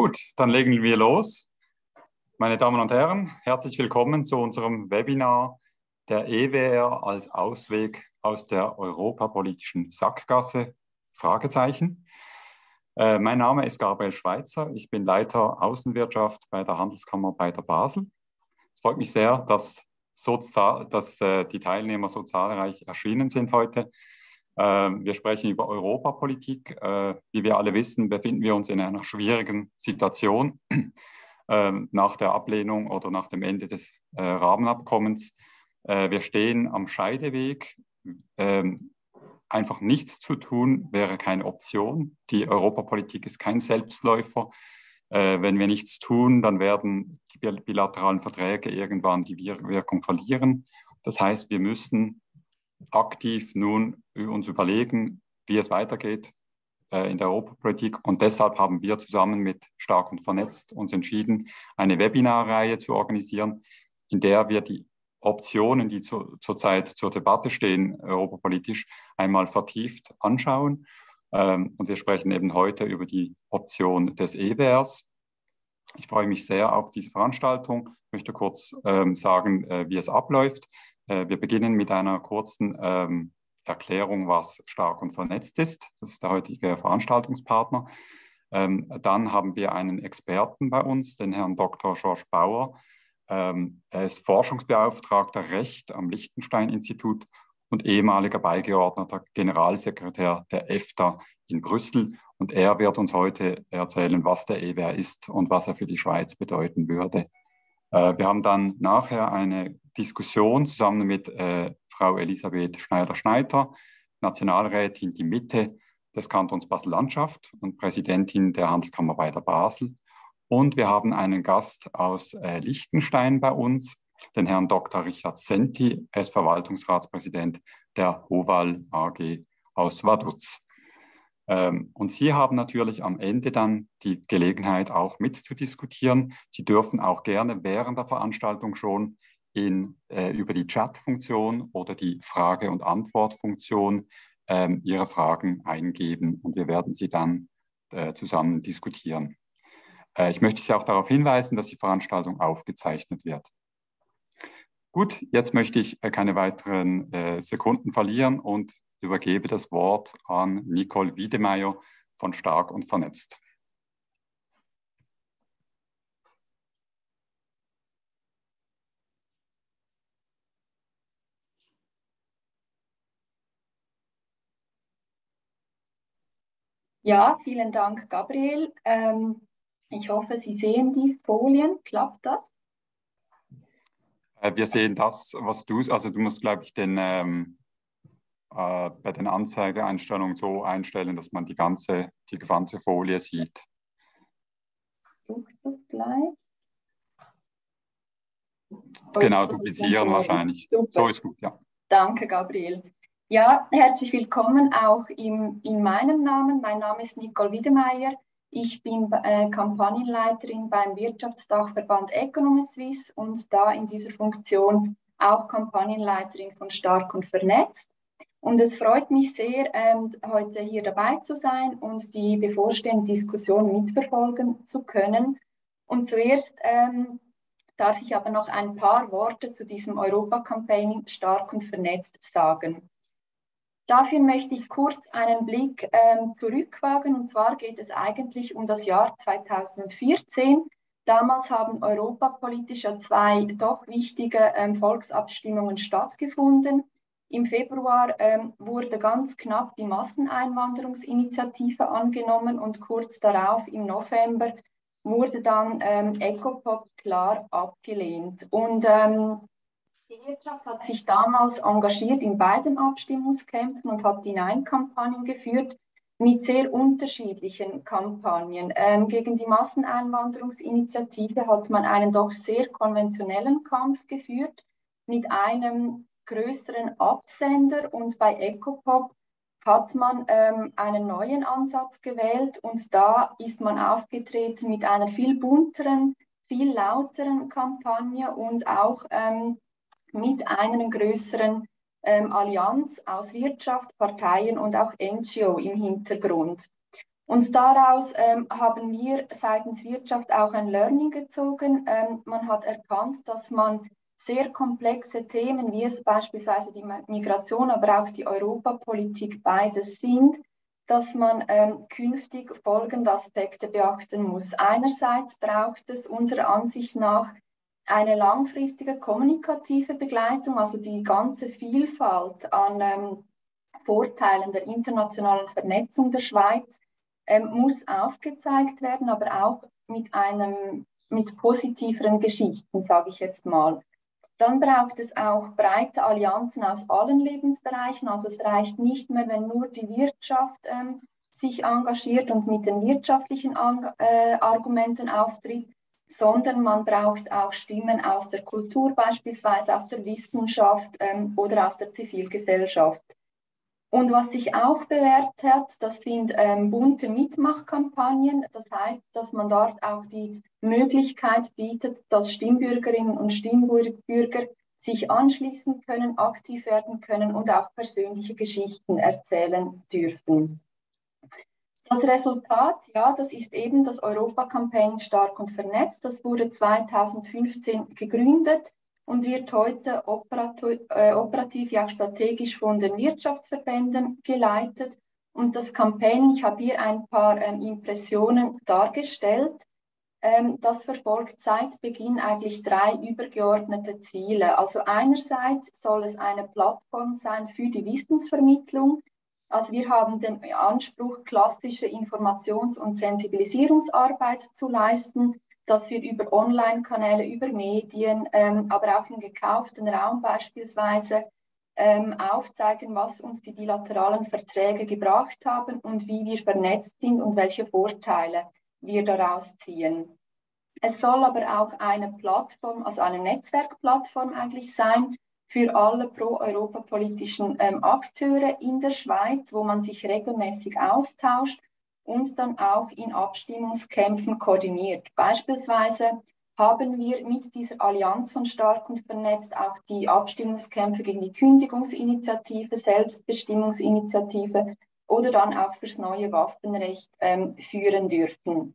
Gut, dann legen wir los. Meine Damen und Herren, herzlich willkommen zu unserem Webinar der EWR als Ausweg aus der europapolitischen Sackgasse? Fragezeichen. Äh, mein Name ist Gabriel Schweitzer. Ich bin Leiter Außenwirtschaft bei der Handelskammer bei der Basel. Es freut mich sehr, dass, so, dass äh, die Teilnehmer so zahlreich erschienen sind heute. Ähm, wir sprechen über Europapolitik. Äh, wie wir alle wissen, befinden wir uns in einer schwierigen Situation ähm, nach der Ablehnung oder nach dem Ende des äh, Rahmenabkommens. Äh, wir stehen am Scheideweg. Ähm, einfach nichts zu tun wäre keine Option. Die Europapolitik ist kein Selbstläufer. Wenn wir nichts tun, dann werden die bilateralen Verträge irgendwann die Wirkung verlieren. Das heißt, wir müssen aktiv nun uns überlegen, wie es weitergeht äh, in der Europapolitik. Und deshalb haben wir zusammen mit Stark und Vernetzt uns entschieden, eine Webinarreihe zu organisieren, in der wir die Optionen, die zu, zurzeit zur Debatte stehen, europapolitisch, einmal vertieft anschauen. Ähm, und wir sprechen eben heute über die Option des EWRs. Ich freue mich sehr auf diese Veranstaltung, ich möchte kurz ähm, sagen, äh, wie es abläuft. Äh, wir beginnen mit einer kurzen ähm, Erklärung, was stark und vernetzt ist. Das ist der heutige Veranstaltungspartner. Ähm, dann haben wir einen Experten bei uns, den Herrn Dr. George Bauer. Ähm, er ist Forschungsbeauftragter Recht am Liechtenstein-Institut und ehemaliger beigeordneter Generalsekretär der EFTA in Brüssel. Und er wird uns heute erzählen, was der EWR ist und was er für die Schweiz bedeuten würde. Äh, wir haben dann nachher eine Diskussion zusammen mit äh, Frau Elisabeth Schneider-Schneider, Nationalrätin die Mitte des Kantons Basel-Landschaft und Präsidentin der Handelskammer bei der Basel. Und wir haben einen Gast aus äh, Liechtenstein bei uns, den Herrn Dr. Richard Senti, er ist Verwaltungsratspräsident der Hoval AG aus Vaduz. Ähm, und Sie haben natürlich am Ende dann die Gelegenheit, auch mitzudiskutieren. Sie dürfen auch gerne während der Veranstaltung schon in, äh, über die Chat-Funktion oder die Frage- und Antwort-Funktion äh, Ihre Fragen eingeben und wir werden sie dann äh, zusammen diskutieren. Äh, ich möchte Sie auch darauf hinweisen, dass die Veranstaltung aufgezeichnet wird. Gut, jetzt möchte ich äh, keine weiteren äh, Sekunden verlieren und übergebe das Wort an Nicole Wiedemeyer von Stark und Vernetzt. Ja, vielen Dank, Gabriel. Ähm, ich hoffe, Sie sehen die Folien. Klappt das? Äh, wir sehen das, was du, also du musst, glaube ich, den, ähm, äh, bei den Anzeigeeinstellungen so einstellen, dass man die ganze, die ganze Folie sieht. Ich das gleich. Genau, duplizieren wahrscheinlich. Super. So ist gut, ja. Danke, Gabriel. Ja, herzlich willkommen auch im, in meinem Namen. Mein Name ist Nicole Wiedemeyer. Ich bin äh, Kampagnenleiterin beim Wirtschaftsdachverband Economy Suisse und da in dieser Funktion auch Kampagnenleiterin von Stark und Vernetzt. Und es freut mich sehr, ähm, heute hier dabei zu sein und die bevorstehende Diskussion mitverfolgen zu können. Und zuerst ähm, darf ich aber noch ein paar Worte zu diesem Europa-Campaigning stark und vernetzt sagen. Dafür möchte ich kurz einen Blick ähm, zurückwagen. Und zwar geht es eigentlich um das Jahr 2014. Damals haben europapolitisch zwei doch wichtige ähm, Volksabstimmungen stattgefunden. Im Februar ähm, wurde ganz knapp die Masseneinwanderungsinitiative angenommen und kurz darauf im November wurde dann ähm, Ecopop klar abgelehnt. Und ähm, die Wirtschaft hat sich damals engagiert in beiden Abstimmungskämpfen und hat Hineinkampagnen geführt mit sehr unterschiedlichen Kampagnen. Ähm, gegen die Masseneinwanderungsinitiative hat man einen doch sehr konventionellen Kampf geführt mit einem größeren Absender und bei Ecopop hat man ähm, einen neuen Ansatz gewählt und da ist man aufgetreten mit einer viel bunteren, viel lauteren Kampagne und auch ähm, mit einer größeren ähm, Allianz aus Wirtschaft, Parteien und auch NGO im Hintergrund. Und daraus ähm, haben wir seitens Wirtschaft auch ein Learning gezogen. Ähm, man hat erkannt, dass man sehr komplexe Themen, wie es beispielsweise die Migration, aber auch die Europapolitik beides sind, dass man ähm, künftig folgende Aspekte beachten muss. Einerseits braucht es unserer Ansicht nach eine langfristige kommunikative Begleitung, also die ganze Vielfalt an ähm, Vorteilen der internationalen Vernetzung der Schweiz ähm, muss aufgezeigt werden, aber auch mit einem mit positiveren Geschichten, sage ich jetzt mal. Dann braucht es auch breite Allianzen aus allen Lebensbereichen. Also es reicht nicht mehr, wenn nur die Wirtschaft ähm, sich engagiert und mit den wirtschaftlichen Ang äh, Argumenten auftritt, sondern man braucht auch Stimmen aus der Kultur, beispielsweise aus der Wissenschaft ähm, oder aus der Zivilgesellschaft. Und was sich auch bewährt hat, das sind ähm, bunte Mitmachkampagnen. Das heißt, dass man dort auch die Möglichkeit bietet, dass Stimmbürgerinnen und Stimmbürger sich anschließen können, aktiv werden können und auch persönliche Geschichten erzählen dürfen. Das Resultat, ja, das ist eben das Europa-Campaign Stark und Vernetzt. Das wurde 2015 gegründet und wird heute operativ, äh, operativ ja strategisch von den Wirtschaftsverbänden geleitet. Und das Campaign, ich habe hier ein paar ähm, Impressionen dargestellt, ähm, das verfolgt seit Beginn eigentlich drei übergeordnete Ziele. Also einerseits soll es eine Plattform sein für die Wissensvermittlung. Also wir haben den Anspruch, klassische Informations- und Sensibilisierungsarbeit zu leisten dass wir über Online-Kanäle, über Medien, ähm, aber auch im gekauften Raum beispielsweise ähm, aufzeigen, was uns die bilateralen Verträge gebracht haben und wie wir vernetzt sind und welche Vorteile wir daraus ziehen. Es soll aber auch eine Plattform, also eine Netzwerkplattform eigentlich sein für alle pro-europapolitischen ähm, Akteure in der Schweiz, wo man sich regelmäßig austauscht und dann auch in Abstimmungskämpfen koordiniert. Beispielsweise haben wir mit dieser Allianz von Stark und Vernetzt auch die Abstimmungskämpfe gegen die Kündigungsinitiative, Selbstbestimmungsinitiative oder dann auch fürs neue Waffenrecht ähm, führen dürfen.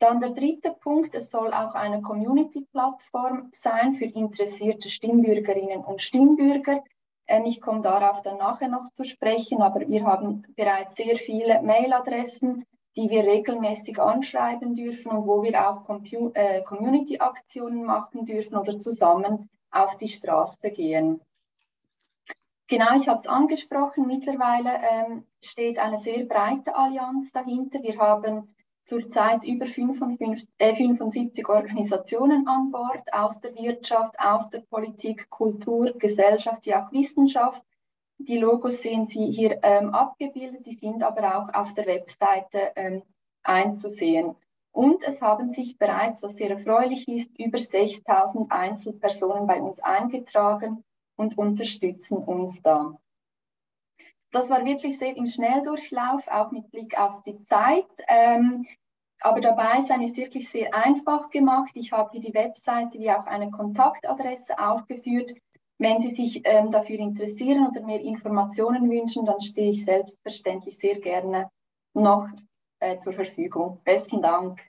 Dann der dritte Punkt, es soll auch eine Community-Plattform sein für interessierte Stimmbürgerinnen und Stimmbürger, ähm, ich komme darauf dann nachher noch zu sprechen, aber wir haben bereits sehr viele Mailadressen, die wir regelmäßig anschreiben dürfen und wo wir auch äh, Community-Aktionen machen dürfen oder zusammen auf die Straße gehen. Genau, ich habe es angesprochen, mittlerweile ähm, steht eine sehr breite Allianz dahinter. Wir haben zurzeit über 55, äh, 75 Organisationen an Bord aus der Wirtschaft, aus der Politik, Kultur, Gesellschaft, ja auch Wissenschaft. Die Logos sehen Sie hier ähm, abgebildet, die sind aber auch auf der Webseite ähm, einzusehen. Und es haben sich bereits, was sehr erfreulich ist, über 6000 Einzelpersonen bei uns eingetragen und unterstützen uns da. Das war wirklich sehr im Schnelldurchlauf, auch mit Blick auf die Zeit. Ähm, aber dabei sein ist wirklich sehr einfach gemacht. Ich habe hier die Webseite wie auch eine Kontaktadresse aufgeführt. Wenn Sie sich ähm, dafür interessieren oder mehr Informationen wünschen, dann stehe ich selbstverständlich sehr gerne noch äh, zur Verfügung. Besten Dank.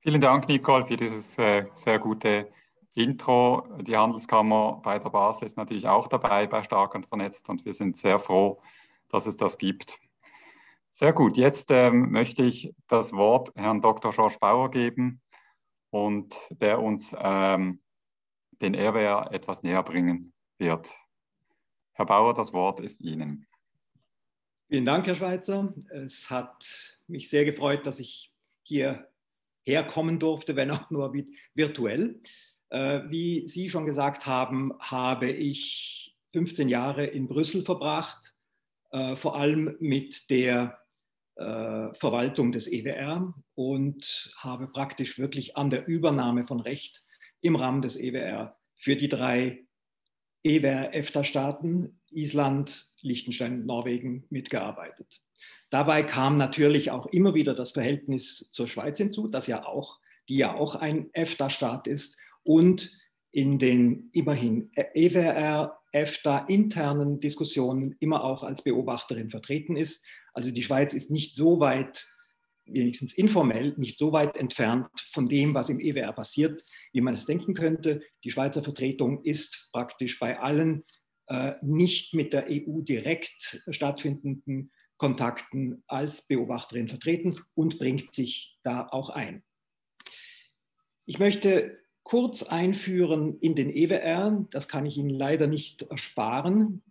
Vielen Dank, Nicole, für dieses äh, sehr gute Intro. Die Handelskammer bei der Basel ist natürlich auch dabei bei Stark und Vernetzt und wir sind sehr froh, dass es das gibt. Sehr gut, jetzt ähm, möchte ich das Wort Herrn Dr. George Bauer geben und der uns ähm, den RWR etwas näher bringen wird. Herr Bauer, das Wort ist Ihnen. Vielen Dank, Herr Schweizer. Es hat mich sehr gefreut, dass ich hier herkommen durfte, wenn auch nur virtuell. Äh, wie Sie schon gesagt haben, habe ich 15 Jahre in Brüssel verbracht, äh, vor allem mit der Verwaltung des EWR und habe praktisch wirklich an der Übernahme von Recht im Rahmen des EWR für die drei EWR-EFTA-Staaten Island, Liechtenstein, Norwegen mitgearbeitet. Dabei kam natürlich auch immer wieder das Verhältnis zur Schweiz hinzu, das ja auch, die ja auch ein EFTA-Staat ist und in den immerhin EWR, EFTA-internen Diskussionen immer auch als Beobachterin vertreten ist. Also die Schweiz ist nicht so weit, wenigstens informell, nicht so weit entfernt von dem, was im EWR passiert, wie man es denken könnte. Die Schweizer Vertretung ist praktisch bei allen äh, nicht mit der EU direkt stattfindenden Kontakten als Beobachterin vertreten und bringt sich da auch ein. Ich möchte kurz einführen in den EWR. Das kann ich Ihnen leider nicht ersparen.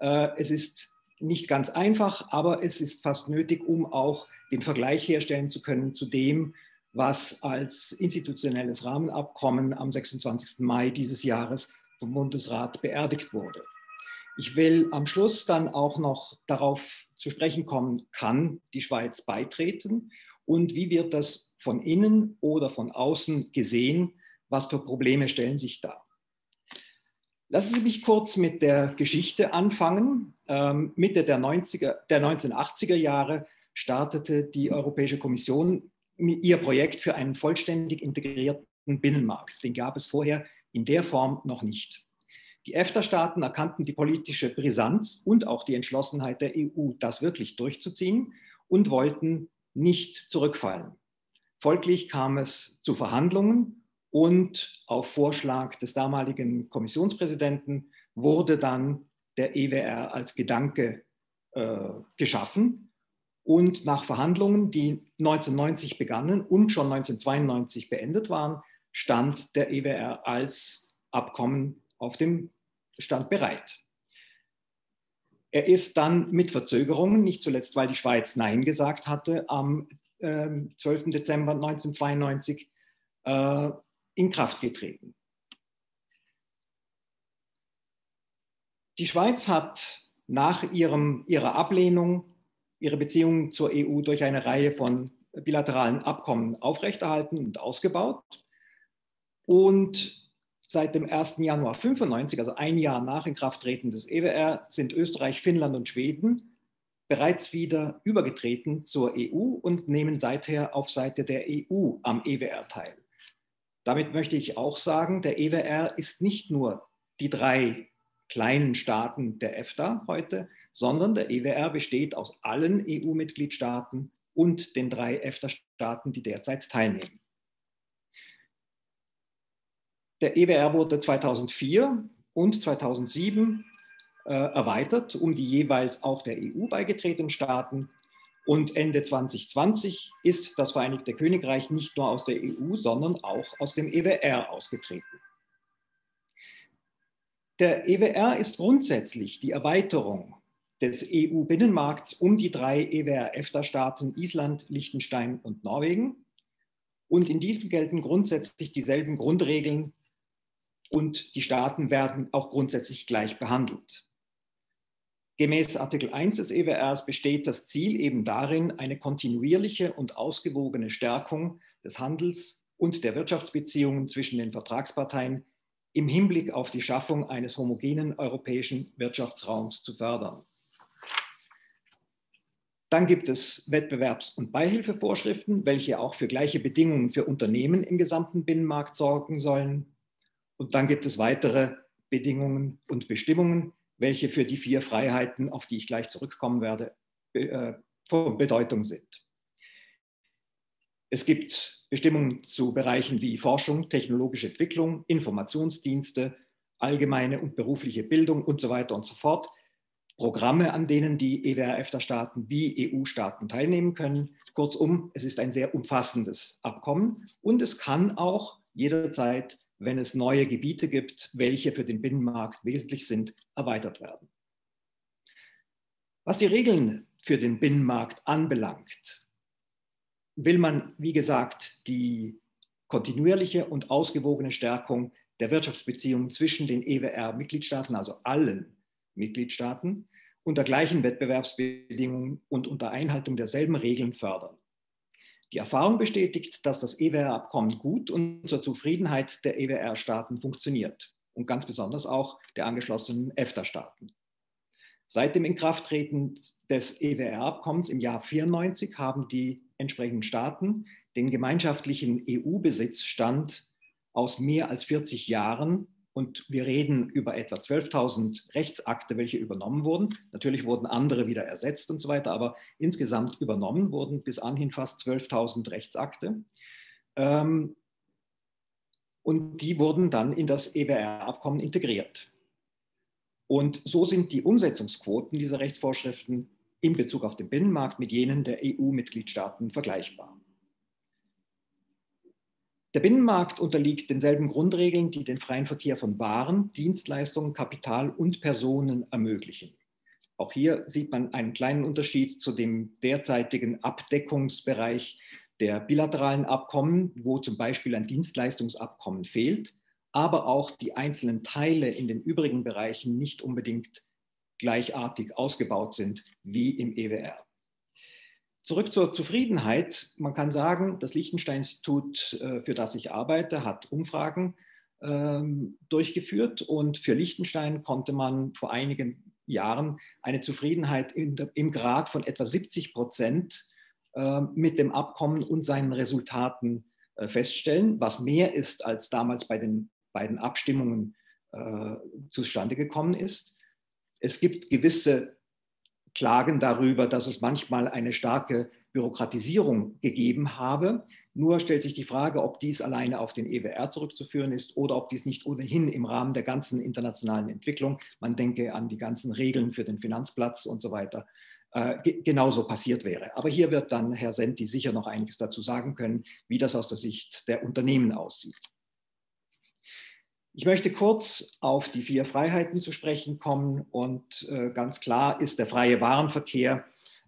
Äh, es ist nicht ganz einfach, aber es ist fast nötig, um auch den Vergleich herstellen zu können zu dem, was als institutionelles Rahmenabkommen am 26. Mai dieses Jahres vom Bundesrat beerdigt wurde. Ich will am Schluss dann auch noch darauf zu sprechen kommen, kann die Schweiz beitreten und wie wird das von innen oder von außen gesehen, was für Probleme stellen sich da. Lassen Sie mich kurz mit der Geschichte anfangen. Ähm, Mitte der, 90er, der 1980er Jahre startete die Europäische Kommission ihr Projekt für einen vollständig integrierten Binnenmarkt. Den gab es vorher in der Form noch nicht. Die EFTA-Staaten erkannten die politische Brisanz und auch die Entschlossenheit der EU, das wirklich durchzuziehen und wollten nicht zurückfallen. Folglich kam es zu Verhandlungen und auf Vorschlag des damaligen Kommissionspräsidenten wurde dann der EWR als Gedanke äh, geschaffen. Und nach Verhandlungen, die 1990 begannen und schon 1992 beendet waren, stand der EWR als Abkommen auf dem Stand bereit. Er ist dann mit Verzögerungen, nicht zuletzt weil die Schweiz Nein gesagt hatte, am äh, 12. Dezember 1992 äh, in Kraft getreten. Die Schweiz hat nach ihrem, ihrer Ablehnung ihre Beziehungen zur EU durch eine Reihe von bilateralen Abkommen aufrechterhalten und ausgebaut. Und seit dem 1. Januar 95, also ein Jahr nach Inkrafttreten des EWR, sind Österreich, Finnland und Schweden bereits wieder übergetreten zur EU und nehmen seither auf Seite der EU am EWR teil. Damit möchte ich auch sagen, der EWR ist nicht nur die drei kleinen Staaten der EFTA heute, sondern der EWR besteht aus allen EU-Mitgliedstaaten und den drei EFTA-Staaten, die derzeit teilnehmen. Der EWR wurde 2004 und 2007 äh, erweitert um die jeweils auch der EU beigetretenen Staaten und Ende 2020 ist das Vereinigte Königreich nicht nur aus der EU, sondern auch aus dem EWR ausgetreten. Der EWR ist grundsätzlich die Erweiterung des EU-Binnenmarkts um die drei EWR-EFTA-Staaten Island, Liechtenstein und Norwegen. Und in diesem gelten grundsätzlich dieselben Grundregeln und die Staaten werden auch grundsätzlich gleich behandelt. Gemäß Artikel 1 des EWRs besteht das Ziel eben darin, eine kontinuierliche und ausgewogene Stärkung des Handels und der Wirtschaftsbeziehungen zwischen den Vertragsparteien im Hinblick auf die Schaffung eines homogenen europäischen Wirtschaftsraums zu fördern. Dann gibt es Wettbewerbs- und Beihilfevorschriften, welche auch für gleiche Bedingungen für Unternehmen im gesamten Binnenmarkt sorgen sollen. Und dann gibt es weitere Bedingungen und Bestimmungen, welche für die vier Freiheiten, auf die ich gleich zurückkommen werde, äh, von Bedeutung sind. Es gibt Bestimmungen zu Bereichen wie Forschung, technologische Entwicklung, Informationsdienste, allgemeine und berufliche Bildung und so weiter und so fort. Programme, an denen die EWR-EFTA-Staaten wie EU-Staaten teilnehmen können. Kurzum, es ist ein sehr umfassendes Abkommen und es kann auch jederzeit wenn es neue Gebiete gibt, welche für den Binnenmarkt wesentlich sind, erweitert werden. Was die Regeln für den Binnenmarkt anbelangt, will man, wie gesagt, die kontinuierliche und ausgewogene Stärkung der Wirtschaftsbeziehungen zwischen den EWR-Mitgliedstaaten, also allen Mitgliedstaaten, unter gleichen Wettbewerbsbedingungen und unter Einhaltung derselben Regeln fördern. Die Erfahrung bestätigt, dass das EWR-Abkommen gut und zur Zufriedenheit der EWR-Staaten funktioniert und ganz besonders auch der angeschlossenen EFTA-Staaten. Seit dem Inkrafttreten des EWR-Abkommens im Jahr 1994 haben die entsprechenden Staaten den gemeinschaftlichen EU-Besitzstand aus mehr als 40 Jahren und wir reden über etwa 12.000 Rechtsakte, welche übernommen wurden. Natürlich wurden andere wieder ersetzt und so weiter, aber insgesamt übernommen wurden bis anhin fast 12.000 Rechtsakte. Ähm, und die wurden dann in das EWR-Abkommen integriert. Und so sind die Umsetzungsquoten dieser Rechtsvorschriften in Bezug auf den Binnenmarkt mit jenen der EU-Mitgliedstaaten vergleichbar. Der Binnenmarkt unterliegt denselben Grundregeln, die den freien Verkehr von Waren, Dienstleistungen, Kapital und Personen ermöglichen. Auch hier sieht man einen kleinen Unterschied zu dem derzeitigen Abdeckungsbereich der bilateralen Abkommen, wo zum Beispiel ein Dienstleistungsabkommen fehlt, aber auch die einzelnen Teile in den übrigen Bereichen nicht unbedingt gleichartig ausgebaut sind wie im EWR. Zurück zur Zufriedenheit. Man kann sagen, das Liechtenstein-Institut, äh, für das ich arbeite, hat Umfragen ähm, durchgeführt und für Liechtenstein konnte man vor einigen Jahren eine Zufriedenheit im Grad von etwa 70 Prozent ähm, mit dem Abkommen und seinen Resultaten äh, feststellen, was mehr ist, als damals bei den beiden Abstimmungen äh, zustande gekommen ist. Es gibt gewisse klagen darüber, dass es manchmal eine starke Bürokratisierung gegeben habe. Nur stellt sich die Frage, ob dies alleine auf den EWR zurückzuführen ist oder ob dies nicht ohnehin im Rahmen der ganzen internationalen Entwicklung, man denke an die ganzen Regeln für den Finanzplatz und so weiter, äh, genauso passiert wäre. Aber hier wird dann Herr Senti sicher noch einiges dazu sagen können, wie das aus der Sicht der Unternehmen aussieht. Ich möchte kurz auf die vier Freiheiten zu sprechen kommen und äh, ganz klar ist der freie Warenverkehr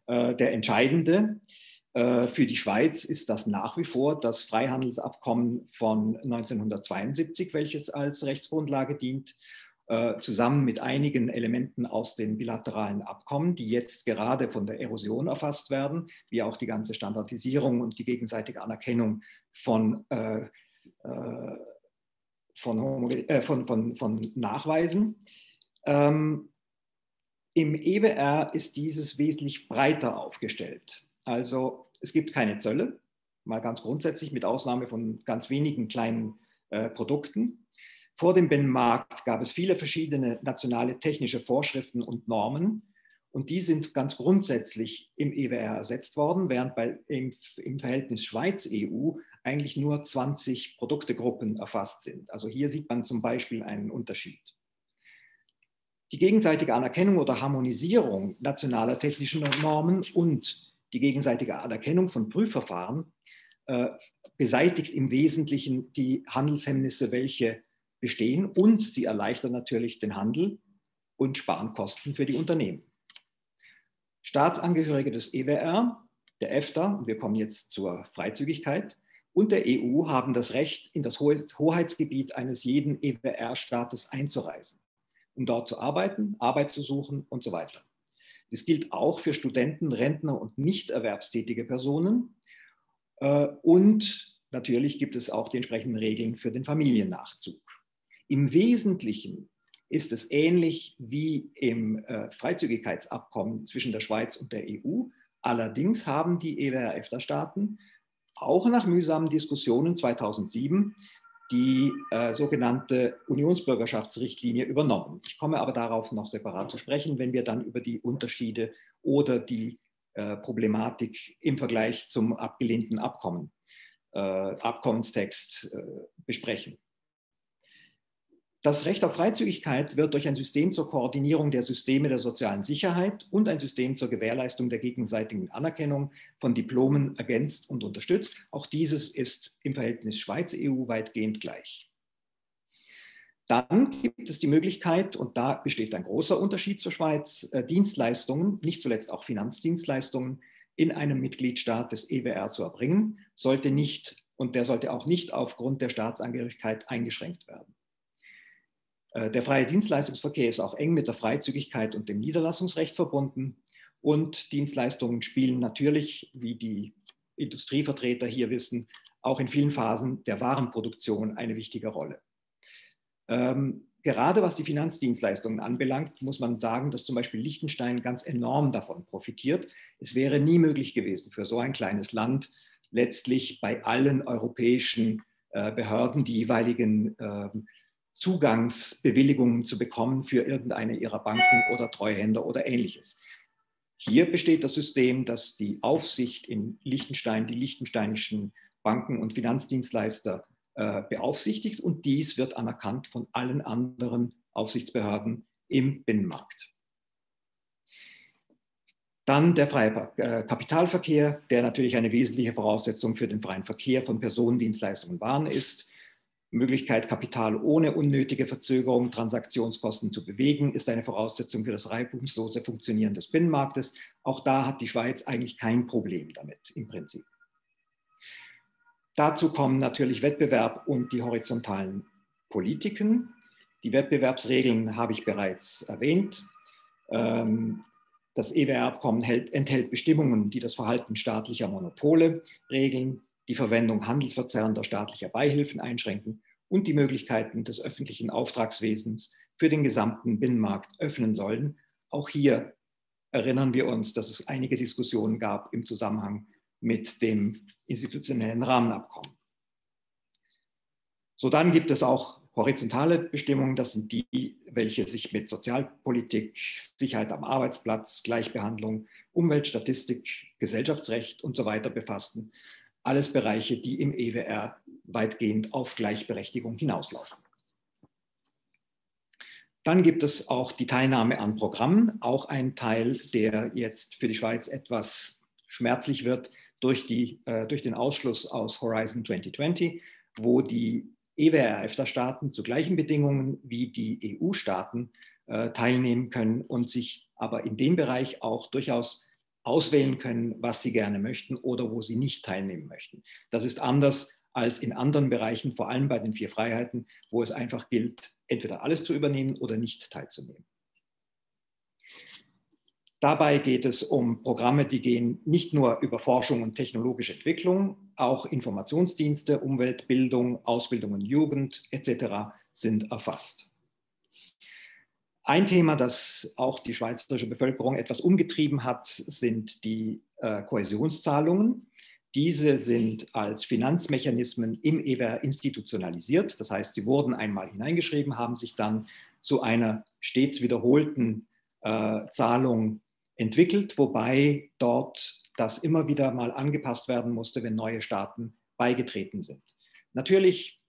äh, der entscheidende. Äh, für die Schweiz ist das nach wie vor das Freihandelsabkommen von 1972, welches als Rechtsgrundlage dient, äh, zusammen mit einigen Elementen aus den bilateralen Abkommen, die jetzt gerade von der Erosion erfasst werden, wie auch die ganze Standardisierung und die gegenseitige Anerkennung von äh, äh, von, äh, von, von, von Nachweisen. Ähm, Im EWR ist dieses wesentlich breiter aufgestellt. Also es gibt keine Zölle, mal ganz grundsätzlich, mit Ausnahme von ganz wenigen kleinen äh, Produkten. Vor dem Binnenmarkt gab es viele verschiedene nationale technische Vorschriften und Normen. Und die sind ganz grundsätzlich im EWR ersetzt worden, während bei, im, im Verhältnis Schweiz-EU eigentlich nur 20 Produktegruppen erfasst sind. Also hier sieht man zum Beispiel einen Unterschied. Die gegenseitige Anerkennung oder Harmonisierung nationaler technischer Normen und die gegenseitige Anerkennung von Prüfverfahren äh, beseitigt im Wesentlichen die Handelshemmnisse, welche bestehen und sie erleichtern natürlich den Handel und sparen Kosten für die Unternehmen. Staatsangehörige des EWR, der EFTA, wir kommen jetzt zur Freizügigkeit, und der EU haben das Recht, in das Hoheitsgebiet eines jeden EWR-Staates einzureisen, um dort zu arbeiten, Arbeit zu suchen und so weiter. Das gilt auch für Studenten, Rentner und nicht erwerbstätige Personen. Äh, und natürlich gibt es auch die entsprechenden Regeln für den Familiennachzug. Im Wesentlichen ist es ähnlich wie im äh, Freizügigkeitsabkommen zwischen der Schweiz und der EU. Allerdings haben die EWR-EFTA-Staaten auch nach mühsamen Diskussionen 2007 die äh, sogenannte Unionsbürgerschaftsrichtlinie übernommen. Ich komme aber darauf noch separat zu sprechen, wenn wir dann über die Unterschiede oder die äh, Problematik im Vergleich zum abgelehnten Abkommen, äh, Abkommenstext äh, besprechen. Das Recht auf Freizügigkeit wird durch ein System zur Koordinierung der Systeme der sozialen Sicherheit und ein System zur Gewährleistung der gegenseitigen Anerkennung von Diplomen ergänzt und unterstützt. Auch dieses ist im Verhältnis Schweiz-EU weitgehend gleich. Dann gibt es die Möglichkeit, und da besteht ein großer Unterschied zur Schweiz, äh, Dienstleistungen, nicht zuletzt auch Finanzdienstleistungen, in einem Mitgliedstaat des EWR zu erbringen, sollte nicht und der sollte auch nicht aufgrund der Staatsangehörigkeit eingeschränkt werden. Äh, der freie Dienstleistungsverkehr ist auch eng mit der Freizügigkeit und dem Niederlassungsrecht verbunden. Und Dienstleistungen spielen natürlich, wie die Industrievertreter hier wissen, auch in vielen Phasen der Warenproduktion eine wichtige Rolle. Ähm, gerade was die Finanzdienstleistungen anbelangt, muss man sagen, dass zum Beispiel Liechtenstein ganz enorm davon profitiert. Es wäre nie möglich gewesen für so ein kleines Land, letztlich bei allen europäischen äh, Behörden die jeweiligen äh, Zugangsbewilligungen zu bekommen für irgendeine ihrer Banken oder Treuhänder oder ähnliches. Hier besteht das System, dass die Aufsicht in Liechtenstein die liechtensteinischen Banken und Finanzdienstleister äh, beaufsichtigt und dies wird anerkannt von allen anderen Aufsichtsbehörden im Binnenmarkt. Dann der freie äh, Kapitalverkehr, der natürlich eine wesentliche Voraussetzung für den freien Verkehr von Personen, Dienstleistungen und Waren ist. Möglichkeit, Kapital ohne unnötige Verzögerung, Transaktionskosten zu bewegen, ist eine Voraussetzung für das reibungslose Funktionieren des Binnenmarktes. Auch da hat die Schweiz eigentlich kein Problem damit im Prinzip. Dazu kommen natürlich Wettbewerb und die horizontalen Politiken. Die Wettbewerbsregeln habe ich bereits erwähnt. Ähm, das EWR-Abkommen enthält Bestimmungen, die das Verhalten staatlicher Monopole regeln, die Verwendung handelsverzerrender staatlicher Beihilfen einschränken und die Möglichkeiten des öffentlichen Auftragswesens für den gesamten Binnenmarkt öffnen sollen. Auch hier erinnern wir uns, dass es einige Diskussionen gab im Zusammenhang mit dem institutionellen Rahmenabkommen. So dann gibt es auch horizontale Bestimmungen, das sind die, welche sich mit Sozialpolitik, Sicherheit am Arbeitsplatz, Gleichbehandlung, Umweltstatistik, Gesellschaftsrecht und so weiter befassen alles Bereiche, die im EWR weitgehend auf Gleichberechtigung hinauslaufen. Dann gibt es auch die Teilnahme an Programmen, auch ein Teil, der jetzt für die Schweiz etwas schmerzlich wird durch, die, äh, durch den Ausschluss aus Horizon 2020, wo die EWR-EFTA-Staaten zu gleichen Bedingungen wie die EU-Staaten äh, teilnehmen können und sich aber in dem Bereich auch durchaus auswählen können, was sie gerne möchten oder wo sie nicht teilnehmen möchten. Das ist anders als in anderen Bereichen, vor allem bei den vier Freiheiten, wo es einfach gilt, entweder alles zu übernehmen oder nicht teilzunehmen. Dabei geht es um Programme, die gehen nicht nur über Forschung und technologische Entwicklung, auch Informationsdienste, Umwelt, Bildung, Ausbildung und Jugend etc. sind erfasst. Ein Thema, das auch die schweizerische Bevölkerung etwas umgetrieben hat, sind die äh, Kohäsionszahlungen. Diese sind als Finanzmechanismen im EWR institutionalisiert. Das heißt, sie wurden einmal hineingeschrieben, haben sich dann zu einer stets wiederholten äh, Zahlung entwickelt, wobei dort das immer wieder mal angepasst werden musste, wenn neue Staaten beigetreten sind. Natürlich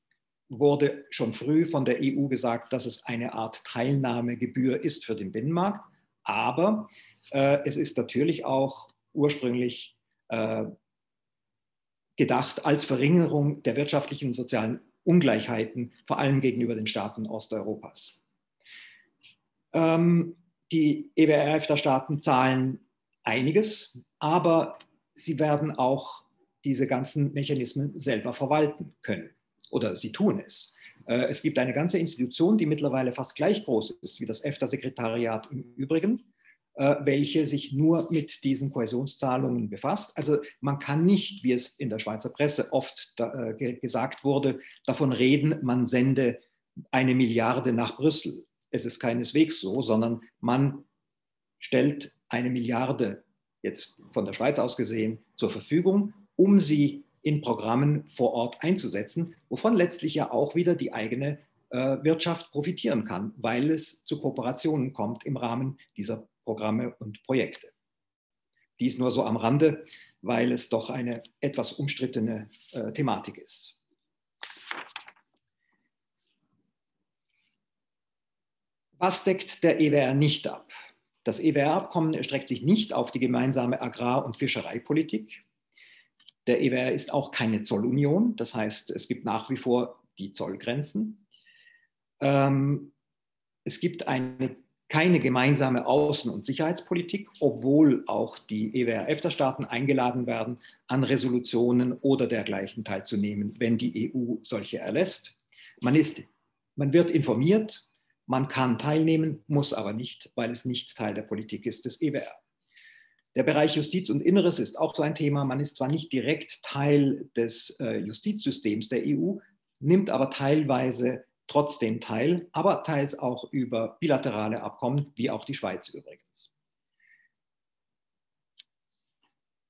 wurde schon früh von der EU gesagt, dass es eine Art Teilnahmegebühr ist für den Binnenmarkt. Aber äh, es ist natürlich auch ursprünglich äh, gedacht als Verringerung der wirtschaftlichen und sozialen Ungleichheiten, vor allem gegenüber den Staaten Osteuropas. Ähm, die EWR-EFTA-Staaten zahlen einiges, aber sie werden auch diese ganzen Mechanismen selber verwalten können oder sie tun es. Äh, es gibt eine ganze Institution, die mittlerweile fast gleich groß ist wie das EFTA-Sekretariat im Übrigen, welche sich nur mit diesen Kohäsionszahlungen befasst. Also man kann nicht, wie es in der Schweizer Presse oft da, äh, gesagt wurde, davon reden, man sende eine Milliarde nach Brüssel. Es ist keineswegs so, sondern man stellt eine Milliarde jetzt von der Schweiz aus gesehen zur Verfügung, um sie in Programmen vor Ort einzusetzen, wovon letztlich ja auch wieder die eigene äh, Wirtschaft profitieren kann, weil es zu Kooperationen kommt im Rahmen dieser Programme und Projekte. Dies nur so am Rande, weil es doch eine etwas umstrittene äh, Thematik ist. Was deckt der EWR nicht ab? Das EWR-Abkommen erstreckt sich nicht auf die gemeinsame Agrar- und Fischereipolitik, der EWR ist auch keine Zollunion, das heißt, es gibt nach wie vor die Zollgrenzen. Ähm, es gibt eine, keine gemeinsame Außen- und Sicherheitspolitik, obwohl auch die EWR-EFTA-Staaten eingeladen werden, an Resolutionen oder dergleichen teilzunehmen, wenn die EU solche erlässt. Man, ist, man wird informiert, man kann teilnehmen, muss aber nicht, weil es nicht Teil der Politik ist des EWR. Der Bereich Justiz und Inneres ist auch so ein Thema. Man ist zwar nicht direkt Teil des äh, Justizsystems der EU, nimmt aber teilweise trotzdem teil, aber teils auch über bilaterale Abkommen, wie auch die Schweiz übrigens.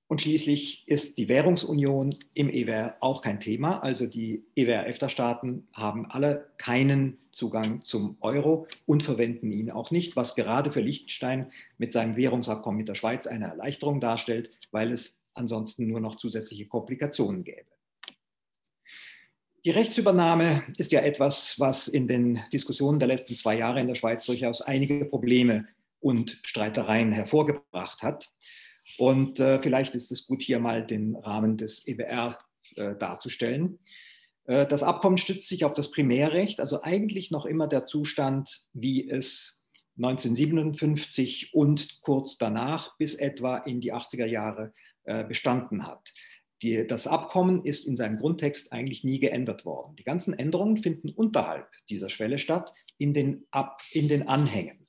Und schließlich ist die Währungsunion im EWR auch kein Thema. Also die EWR-EFTA-Staaten haben alle keinen Zugang zum Euro und verwenden ihn auch nicht, was gerade für Liechtenstein mit seinem Währungsabkommen mit der Schweiz eine Erleichterung darstellt, weil es ansonsten nur noch zusätzliche Komplikationen gäbe. Die Rechtsübernahme ist ja etwas, was in den Diskussionen der letzten zwei Jahre in der Schweiz durchaus einige Probleme und Streitereien hervorgebracht hat. Und äh, vielleicht ist es gut, hier mal den Rahmen des EWR äh, darzustellen. Äh, das Abkommen stützt sich auf das Primärrecht, also eigentlich noch immer der Zustand, wie es 1957 und kurz danach bis etwa in die 80er Jahre äh, bestanden hat. Die, das Abkommen ist in seinem Grundtext eigentlich nie geändert worden. Die ganzen Änderungen finden unterhalb dieser Schwelle statt, in den, Ab, in den Anhängen.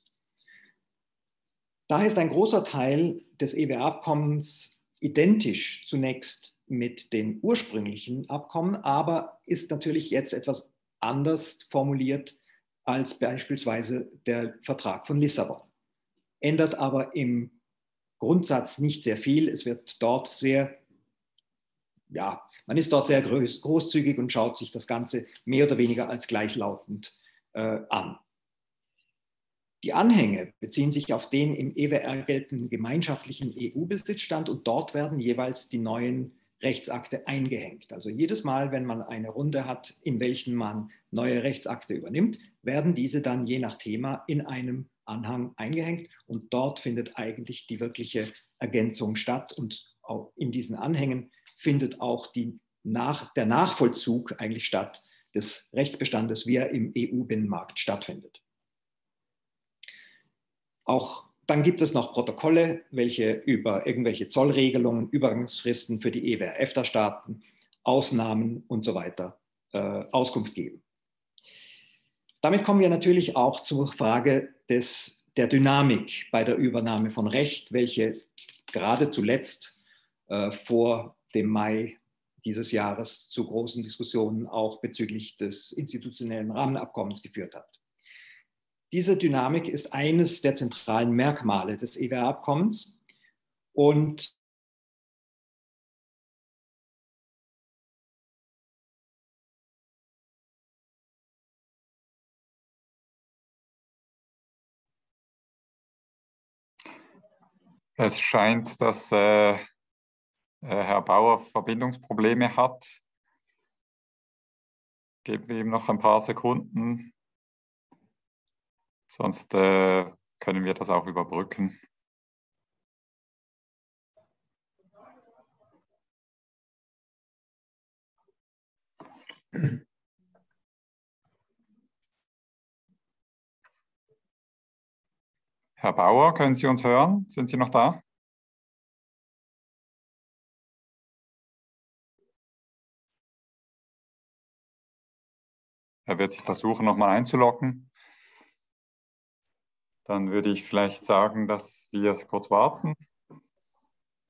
Daher ist ein großer Teil des EWA-Abkommens identisch zunächst mit den ursprünglichen Abkommen, aber ist natürlich jetzt etwas anders formuliert als beispielsweise der Vertrag von Lissabon. Ändert aber im Grundsatz nicht sehr viel. Es wird dort sehr, ja, man ist dort sehr groß, großzügig und schaut sich das Ganze mehr oder weniger als gleichlautend äh, an. Die Anhänge beziehen sich auf den im EWR geltenden gemeinschaftlichen EU-Besitzstand und dort werden jeweils die neuen Rechtsakte eingehängt. Also jedes Mal, wenn man eine Runde hat, in welchen man neue Rechtsakte übernimmt, werden diese dann je nach Thema in einem Anhang eingehängt und dort findet eigentlich die wirkliche Ergänzung statt und in diesen Anhängen findet auch die nach, der Nachvollzug eigentlich statt des Rechtsbestandes, wie er im EU-Binnenmarkt stattfindet. Auch dann gibt es noch Protokolle, welche über irgendwelche Zollregelungen, Übergangsfristen für die EWR-EFTA-Staaten, Ausnahmen und so weiter äh, Auskunft geben. Damit kommen wir natürlich auch zur Frage des, der Dynamik bei der Übernahme von Recht, welche gerade zuletzt äh, vor dem Mai dieses Jahres zu großen Diskussionen auch bezüglich des institutionellen Rahmenabkommens geführt hat. Diese Dynamik ist eines der zentralen Merkmale des EWR-Abkommens und Es scheint, dass äh, Herr Bauer Verbindungsprobleme hat. Geben wir ihm noch ein paar Sekunden. Sonst äh, können wir das auch überbrücken. Herr Bauer, können Sie uns hören? Sind Sie noch da? Er wird sich versuchen, nochmal einzuloggen. Dann würde ich vielleicht sagen, dass wir kurz warten.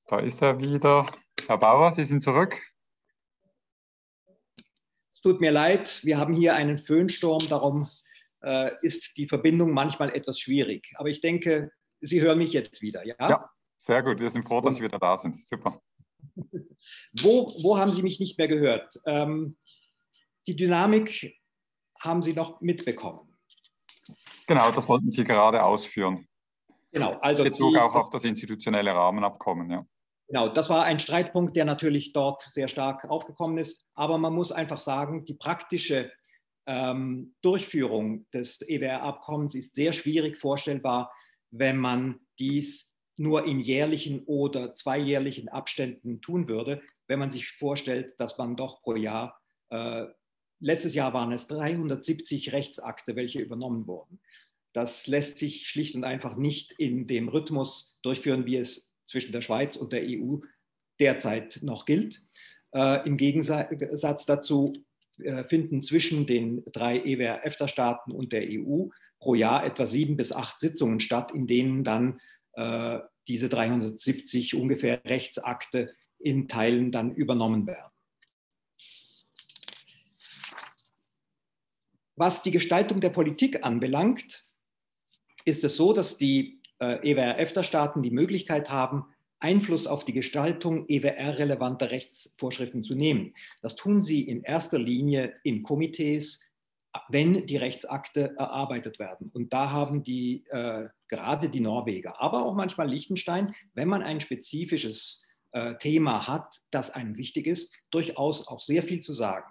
Da ist er wieder. Herr Bauer, Sie sind zurück. Es tut mir leid, wir haben hier einen Föhnsturm, darum äh, ist die Verbindung manchmal etwas schwierig. Aber ich denke, Sie hören mich jetzt wieder, ja? Ja, sehr gut. Wir sind froh, dass Sie wieder da sind. Super. Wo, wo haben Sie mich nicht mehr gehört? Ähm, die Dynamik haben Sie noch mitbekommen. Genau, das wollten Sie gerade ausführen. Genau, also Bezug die, auch auf das institutionelle Rahmenabkommen, ja. Genau, das war ein Streitpunkt, der natürlich dort sehr stark aufgekommen ist. Aber man muss einfach sagen, die praktische ähm, Durchführung des EWR-Abkommens ist sehr schwierig vorstellbar, wenn man dies nur in jährlichen oder zweijährlichen Abständen tun würde. Wenn man sich vorstellt, dass man doch pro Jahr, äh, letztes Jahr waren es 370 Rechtsakte, welche übernommen wurden. Das lässt sich schlicht und einfach nicht in dem Rhythmus durchführen, wie es zwischen der Schweiz und der EU derzeit noch gilt. Äh, Im Gegensatz dazu äh, finden zwischen den drei EWR-EFTA-Staaten und der EU pro Jahr etwa sieben bis acht Sitzungen statt, in denen dann äh, diese 370 ungefähr Rechtsakte in Teilen dann übernommen werden. Was die Gestaltung der Politik anbelangt, ist es so, dass die äh, EWR-EFTA-Staaten die Möglichkeit haben, Einfluss auf die Gestaltung EWR-relevanter Rechtsvorschriften zu nehmen. Das tun sie in erster Linie in Komitees, wenn die Rechtsakte erarbeitet werden. Und da haben die äh, gerade die Norweger, aber auch manchmal Liechtenstein, wenn man ein spezifisches äh, Thema hat, das einem wichtig ist, durchaus auch sehr viel zu sagen.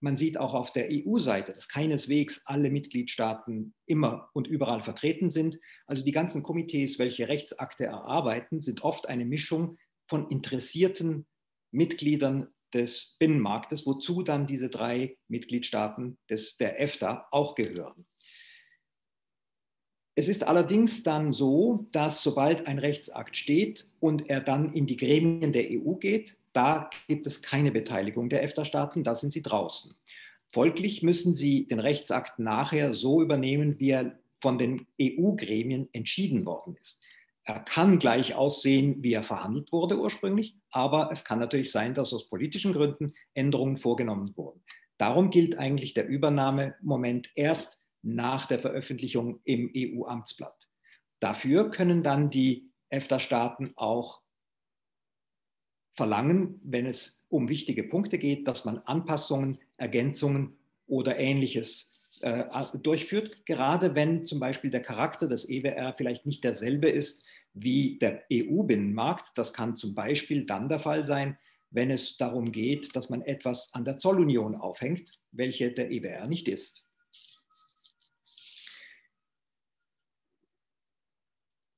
Man sieht auch auf der EU-Seite, dass keineswegs alle Mitgliedstaaten immer und überall vertreten sind. Also die ganzen Komitees, welche Rechtsakte erarbeiten, sind oft eine Mischung von interessierten Mitgliedern des Binnenmarktes, wozu dann diese drei Mitgliedstaaten des, der EFTA auch gehören. Es ist allerdings dann so, dass sobald ein Rechtsakt steht und er dann in die Gremien der EU geht, da gibt es keine Beteiligung der EFTA-Staaten, da sind sie draußen. Folglich müssen sie den Rechtsakt nachher so übernehmen, wie er von den EU-Gremien entschieden worden ist. Er kann gleich aussehen, wie er verhandelt wurde ursprünglich, aber es kann natürlich sein, dass aus politischen Gründen Änderungen vorgenommen wurden. Darum gilt eigentlich der Übernahmemoment erst nach der Veröffentlichung im EU-Amtsblatt. Dafür können dann die EFTA-Staaten auch verlangen, wenn es um wichtige Punkte geht, dass man Anpassungen, Ergänzungen oder ähnliches äh, durchführt, gerade wenn zum Beispiel der Charakter des EWR vielleicht nicht derselbe ist wie der EU-Binnenmarkt. Das kann zum Beispiel dann der Fall sein, wenn es darum geht, dass man etwas an der Zollunion aufhängt, welche der EWR nicht ist.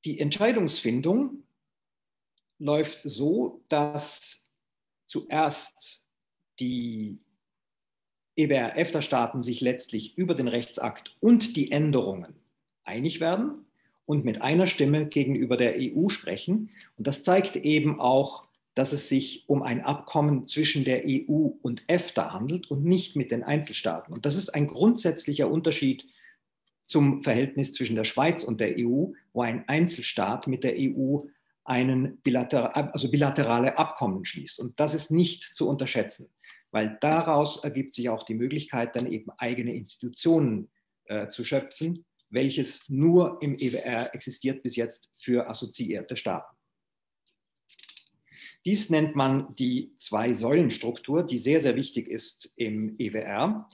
Die Entscheidungsfindung läuft so, dass zuerst die EBR-EFTA-Staaten sich letztlich über den Rechtsakt und die Änderungen einig werden und mit einer Stimme gegenüber der EU sprechen. Und das zeigt eben auch, dass es sich um ein Abkommen zwischen der EU und EFTA handelt und nicht mit den Einzelstaaten. Und das ist ein grundsätzlicher Unterschied zum Verhältnis zwischen der Schweiz und der EU, wo ein Einzelstaat mit der EU einen bilater also bilaterale Abkommen schließt. Und das ist nicht zu unterschätzen, weil daraus ergibt sich auch die Möglichkeit, dann eben eigene Institutionen äh, zu schöpfen, welches nur im EWR existiert bis jetzt für assoziierte Staaten. Dies nennt man die Zwei-Säulen-Struktur, die sehr, sehr wichtig ist im EWR.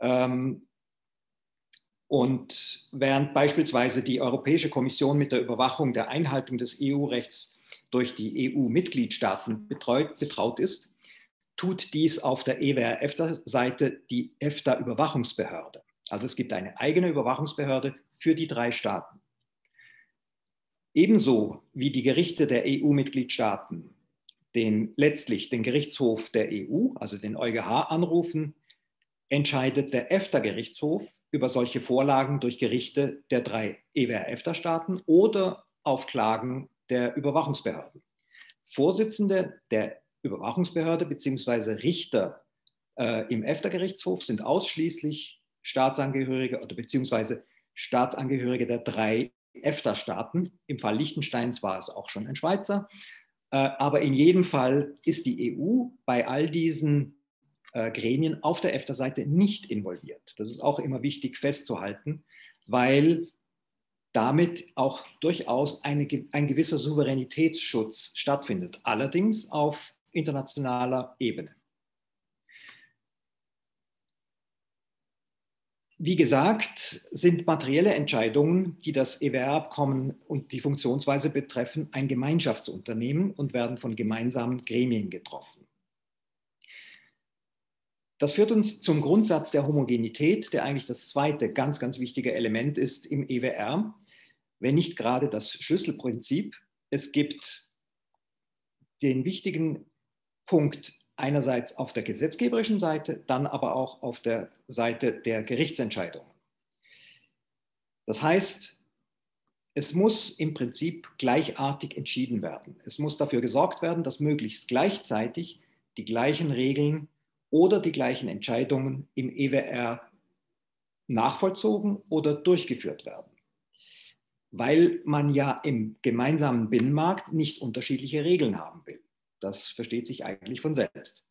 Ähm, und während beispielsweise die Europäische Kommission mit der Überwachung der Einhaltung des EU-Rechts durch die EU-Mitgliedstaaten betraut ist, tut dies auf der EWR-EFTA-Seite die EFTA-Überwachungsbehörde. Also es gibt eine eigene Überwachungsbehörde für die drei Staaten. Ebenso wie die Gerichte der EU-Mitgliedstaaten den, letztlich den Gerichtshof der EU, also den EuGH, anrufen, entscheidet der EFTA-Gerichtshof über solche Vorlagen durch Gerichte der drei EWR-EFTA-Staaten oder auf Klagen der Überwachungsbehörden. Vorsitzende der Überwachungsbehörde bzw. Richter äh, im EFTA-Gerichtshof sind ausschließlich Staatsangehörige oder beziehungsweise Staatsangehörige der drei EFTA-Staaten. Im Fall Liechtensteins war es auch schon ein Schweizer. Äh, aber in jedem Fall ist die EU bei all diesen Gremien auf der EFTA-Seite nicht involviert. Das ist auch immer wichtig festzuhalten, weil damit auch durchaus eine, ein gewisser Souveränitätsschutz stattfindet, allerdings auf internationaler Ebene. Wie gesagt, sind materielle Entscheidungen, die das EWR-Abkommen und die Funktionsweise betreffen, ein Gemeinschaftsunternehmen und werden von gemeinsamen Gremien getroffen. Das führt uns zum Grundsatz der Homogenität, der eigentlich das zweite ganz, ganz wichtige Element ist im EWR, wenn nicht gerade das Schlüsselprinzip. Es gibt den wichtigen Punkt einerseits auf der gesetzgeberischen Seite, dann aber auch auf der Seite der Gerichtsentscheidungen. Das heißt, es muss im Prinzip gleichartig entschieden werden. Es muss dafür gesorgt werden, dass möglichst gleichzeitig die gleichen Regeln oder die gleichen Entscheidungen im EWR nachvollzogen oder durchgeführt werden. Weil man ja im gemeinsamen Binnenmarkt nicht unterschiedliche Regeln haben will. Das versteht sich eigentlich von selbst.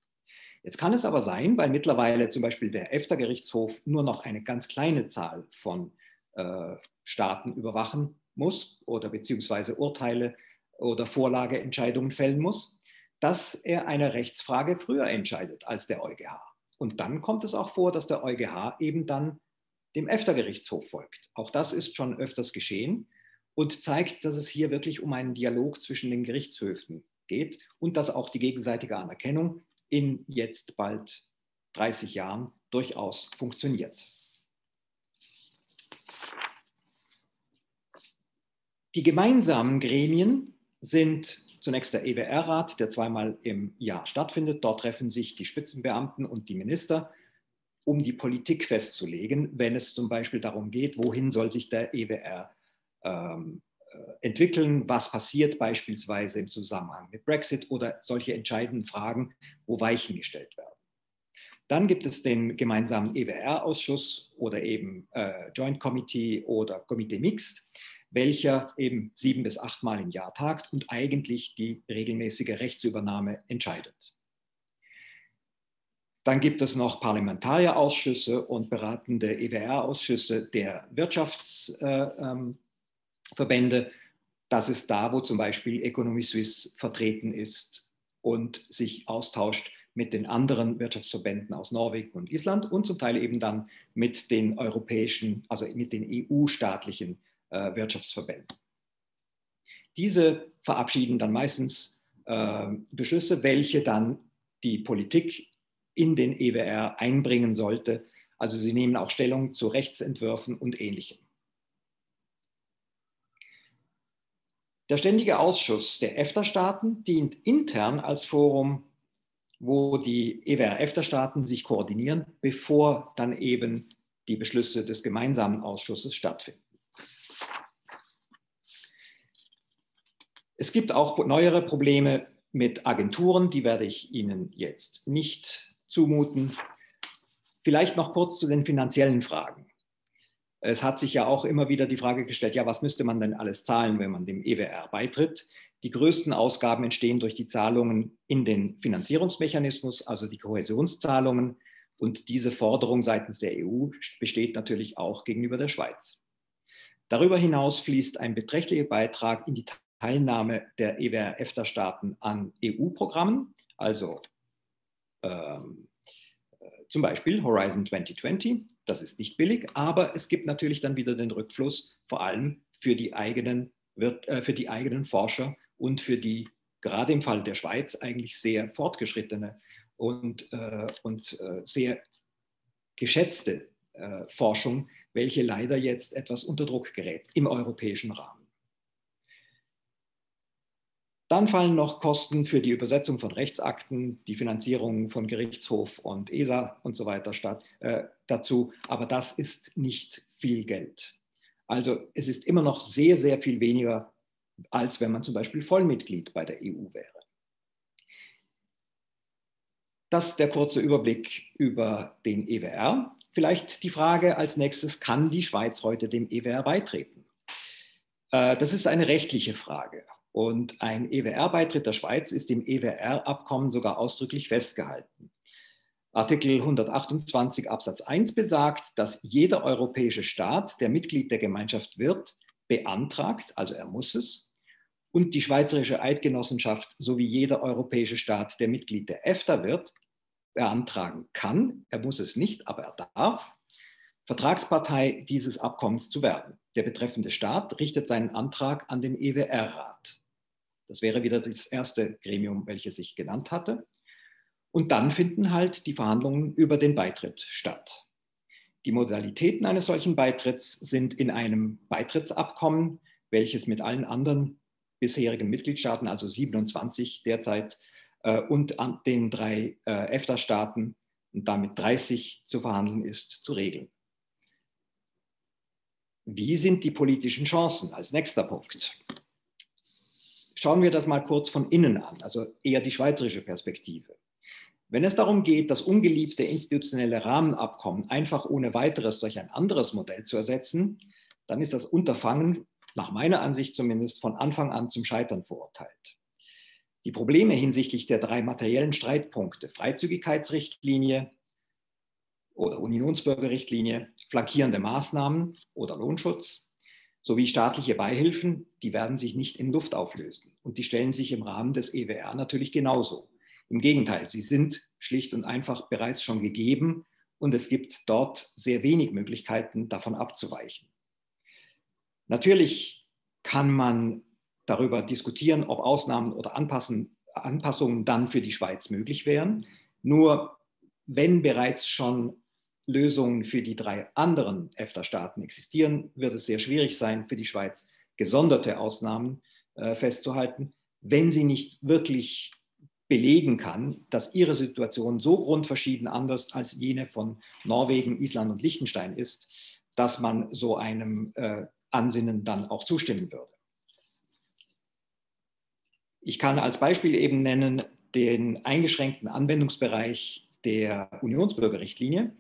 Jetzt kann es aber sein, weil mittlerweile zum Beispiel der EFTA-Gerichtshof nur noch eine ganz kleine Zahl von äh, Staaten überwachen muss oder beziehungsweise Urteile oder Vorlageentscheidungen fällen muss, dass er eine Rechtsfrage früher entscheidet als der EuGH. Und dann kommt es auch vor, dass der EuGH eben dann dem EFTA-Gerichtshof folgt. Auch das ist schon öfters geschehen und zeigt, dass es hier wirklich um einen Dialog zwischen den Gerichtshöfen geht und dass auch die gegenseitige Anerkennung in jetzt bald 30 Jahren durchaus funktioniert. Die gemeinsamen Gremien sind zunächst der EWR-Rat, der zweimal im Jahr stattfindet. Dort treffen sich die Spitzenbeamten und die Minister, um die Politik festzulegen, wenn es zum Beispiel darum geht, wohin soll sich der EWR ähm, äh, entwickeln, was passiert beispielsweise im Zusammenhang mit Brexit oder solche entscheidenden Fragen, wo Weichen gestellt werden. Dann gibt es den gemeinsamen EWR-Ausschuss oder eben äh, Joint Committee oder Komitee Mixed, welcher eben sieben bis achtmal im Jahr tagt und eigentlich die regelmäßige Rechtsübernahme entscheidet. Dann gibt es noch Parlamentarierausschüsse und beratende EWR-Ausschüsse der Wirtschaftsverbände. Das ist da, wo zum Beispiel Economy Suisse vertreten ist und sich austauscht mit den anderen Wirtschaftsverbänden aus Norwegen und Island und zum Teil eben dann mit den europäischen, also mit den EU-staatlichen äh, Wirtschaftsverbänden. Diese verabschieden dann meistens äh, Beschlüsse, welche dann die Politik in den EWR einbringen sollte. Also sie nehmen auch Stellung zu Rechtsentwürfen und ähnlichem. Der Ständige Ausschuss der EFTA-Staaten dient intern als Forum, wo die EWR-EFTA-Staaten sich koordinieren, bevor dann eben die Beschlüsse des gemeinsamen Ausschusses stattfinden. Es gibt auch neuere Probleme mit Agenturen, die werde ich Ihnen jetzt nicht zumuten. Vielleicht noch kurz zu den finanziellen Fragen. Es hat sich ja auch immer wieder die Frage gestellt, ja, was müsste man denn alles zahlen, wenn man dem EWR beitritt? Die größten Ausgaben entstehen durch die Zahlungen in den Finanzierungsmechanismus, also die Kohäsionszahlungen. Und diese Forderung seitens der EU besteht natürlich auch gegenüber der Schweiz. Darüber hinaus fließt ein beträchtlicher Beitrag in die Teilnahme der EWR-EFTA-Staaten an EU-Programmen, also ähm, äh, zum Beispiel Horizon 2020. Das ist nicht billig, aber es gibt natürlich dann wieder den Rückfluss, vor allem für die eigenen, äh, für die eigenen Forscher und für die, gerade im Fall der Schweiz, eigentlich sehr fortgeschrittene und, äh, und äh, sehr geschätzte äh, Forschung, welche leider jetzt etwas unter Druck gerät im europäischen Rahmen. Dann fallen noch Kosten für die Übersetzung von Rechtsakten, die Finanzierung von Gerichtshof und ESA und so weiter statt, äh, dazu. Aber das ist nicht viel Geld. Also es ist immer noch sehr, sehr viel weniger, als wenn man zum Beispiel Vollmitglied bei der EU wäre. Das ist der kurze Überblick über den EWR. Vielleicht die Frage als nächstes, kann die Schweiz heute dem EWR beitreten? Äh, das ist eine rechtliche Frage. Und ein EWR-Beitritt der Schweiz ist im EWR-Abkommen sogar ausdrücklich festgehalten. Artikel 128 Absatz 1 besagt, dass jeder europäische Staat, der Mitglied der Gemeinschaft wird, beantragt, also er muss es, und die Schweizerische Eidgenossenschaft sowie jeder europäische Staat, der Mitglied der EFTA wird, beantragen kann. Er muss es nicht, aber er darf, Vertragspartei dieses Abkommens zu werden. Der betreffende Staat richtet seinen Antrag an den EWR-Rat. Das wäre wieder das erste Gremium, welches ich genannt hatte. Und dann finden halt die Verhandlungen über den Beitritt statt. Die Modalitäten eines solchen Beitritts sind in einem Beitrittsabkommen, welches mit allen anderen bisherigen Mitgliedstaaten, also 27 derzeit, äh, und den drei äh, EFTA-Staaten und damit 30 zu verhandeln ist, zu regeln. Wie sind die politischen Chancen als nächster Punkt? Schauen wir das mal kurz von innen an, also eher die schweizerische Perspektive. Wenn es darum geht, das ungeliebte institutionelle Rahmenabkommen einfach ohne weiteres durch ein anderes Modell zu ersetzen, dann ist das Unterfangen, nach meiner Ansicht zumindest, von Anfang an zum Scheitern verurteilt. Die Probleme hinsichtlich der drei materiellen Streitpunkte, Freizügigkeitsrichtlinie oder Unionsbürgerrichtlinie, flankierende Maßnahmen oder Lohnschutz, sowie staatliche Beihilfen, die werden sich nicht in Luft auflösen. Und die stellen sich im Rahmen des EWR natürlich genauso. Im Gegenteil, sie sind schlicht und einfach bereits schon gegeben und es gibt dort sehr wenig Möglichkeiten, davon abzuweichen. Natürlich kann man darüber diskutieren, ob Ausnahmen oder Anpassungen dann für die Schweiz möglich wären. Nur wenn bereits schon Lösungen für die drei anderen EFTA-Staaten existieren, wird es sehr schwierig sein, für die Schweiz gesonderte Ausnahmen äh, festzuhalten, wenn sie nicht wirklich belegen kann, dass ihre Situation so grundverschieden anders als jene von Norwegen, Island und Liechtenstein ist, dass man so einem äh, Ansinnen dann auch zustimmen würde. Ich kann als Beispiel eben nennen den eingeschränkten Anwendungsbereich der Unionsbürgerrichtlinie,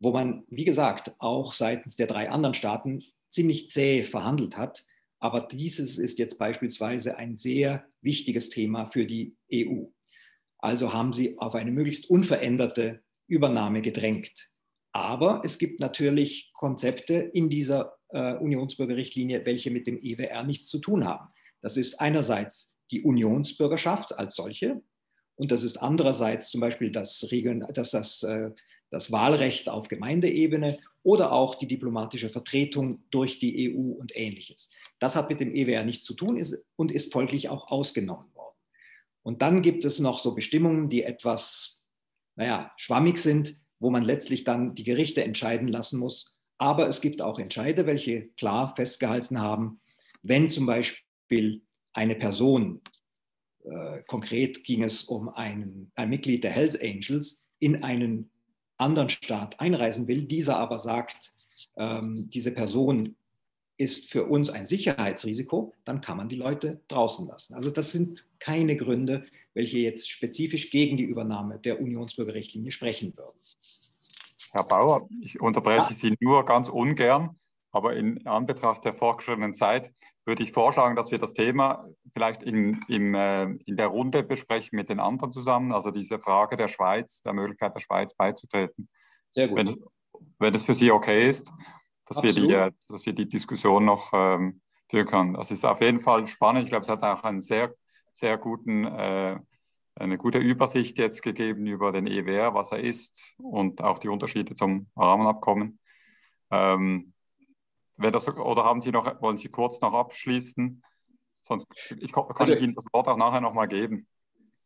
wo man, wie gesagt, auch seitens der drei anderen Staaten ziemlich zäh verhandelt hat. Aber dieses ist jetzt beispielsweise ein sehr wichtiges Thema für die EU. Also haben sie auf eine möglichst unveränderte Übernahme gedrängt. Aber es gibt natürlich Konzepte in dieser äh, Unionsbürgerrichtlinie, welche mit dem EWR nichts zu tun haben. Das ist einerseits die Unionsbürgerschaft als solche und das ist andererseits zum Beispiel das, Region, das, das, äh, das Wahlrecht auf Gemeindeebene oder auch die diplomatische Vertretung durch die EU und ähnliches. Das hat mit dem EWR nichts zu tun und ist folglich auch ausgenommen worden. Und dann gibt es noch so Bestimmungen, die etwas, naja, schwammig sind, wo man letztlich dann die Gerichte entscheiden lassen muss. Aber es gibt auch Entscheide, welche klar festgehalten haben, wenn zum Beispiel eine Person, äh, konkret ging es um einen, ein Mitglied der Hells Angels, in einen anderen Staat einreisen will, dieser aber sagt, ähm, diese Person ist für uns ein Sicherheitsrisiko, dann kann man die Leute draußen lassen. Also das sind keine Gründe, welche jetzt spezifisch gegen die Übernahme der Unionsbürgerrichtlinie sprechen würden. Herr Bauer, ich unterbreche ja. Sie nur ganz ungern, aber in Anbetracht der fortgeschrittenen Zeit würde ich vorschlagen, dass wir das Thema vielleicht in, in, äh, in der Runde besprechen mit den anderen zusammen, also diese Frage der Schweiz, der Möglichkeit der Schweiz beizutreten. Sehr gut. Wenn, wenn es für Sie okay ist dass, wir die, äh, dass wir die Diskussion noch ähm, führen können. Das ist auf jeden Fall spannend. Ich glaube, es hat auch einen sehr, sehr guten, äh, eine gute Übersicht jetzt gegeben über den EWR, was er ist und auch die Unterschiede zum Rahmenabkommen. Ähm, wenn das, oder haben Sie noch, wollen Sie kurz noch abschließen? Sonst ich, kann also, ich Ihnen das Wort auch nachher nochmal geben.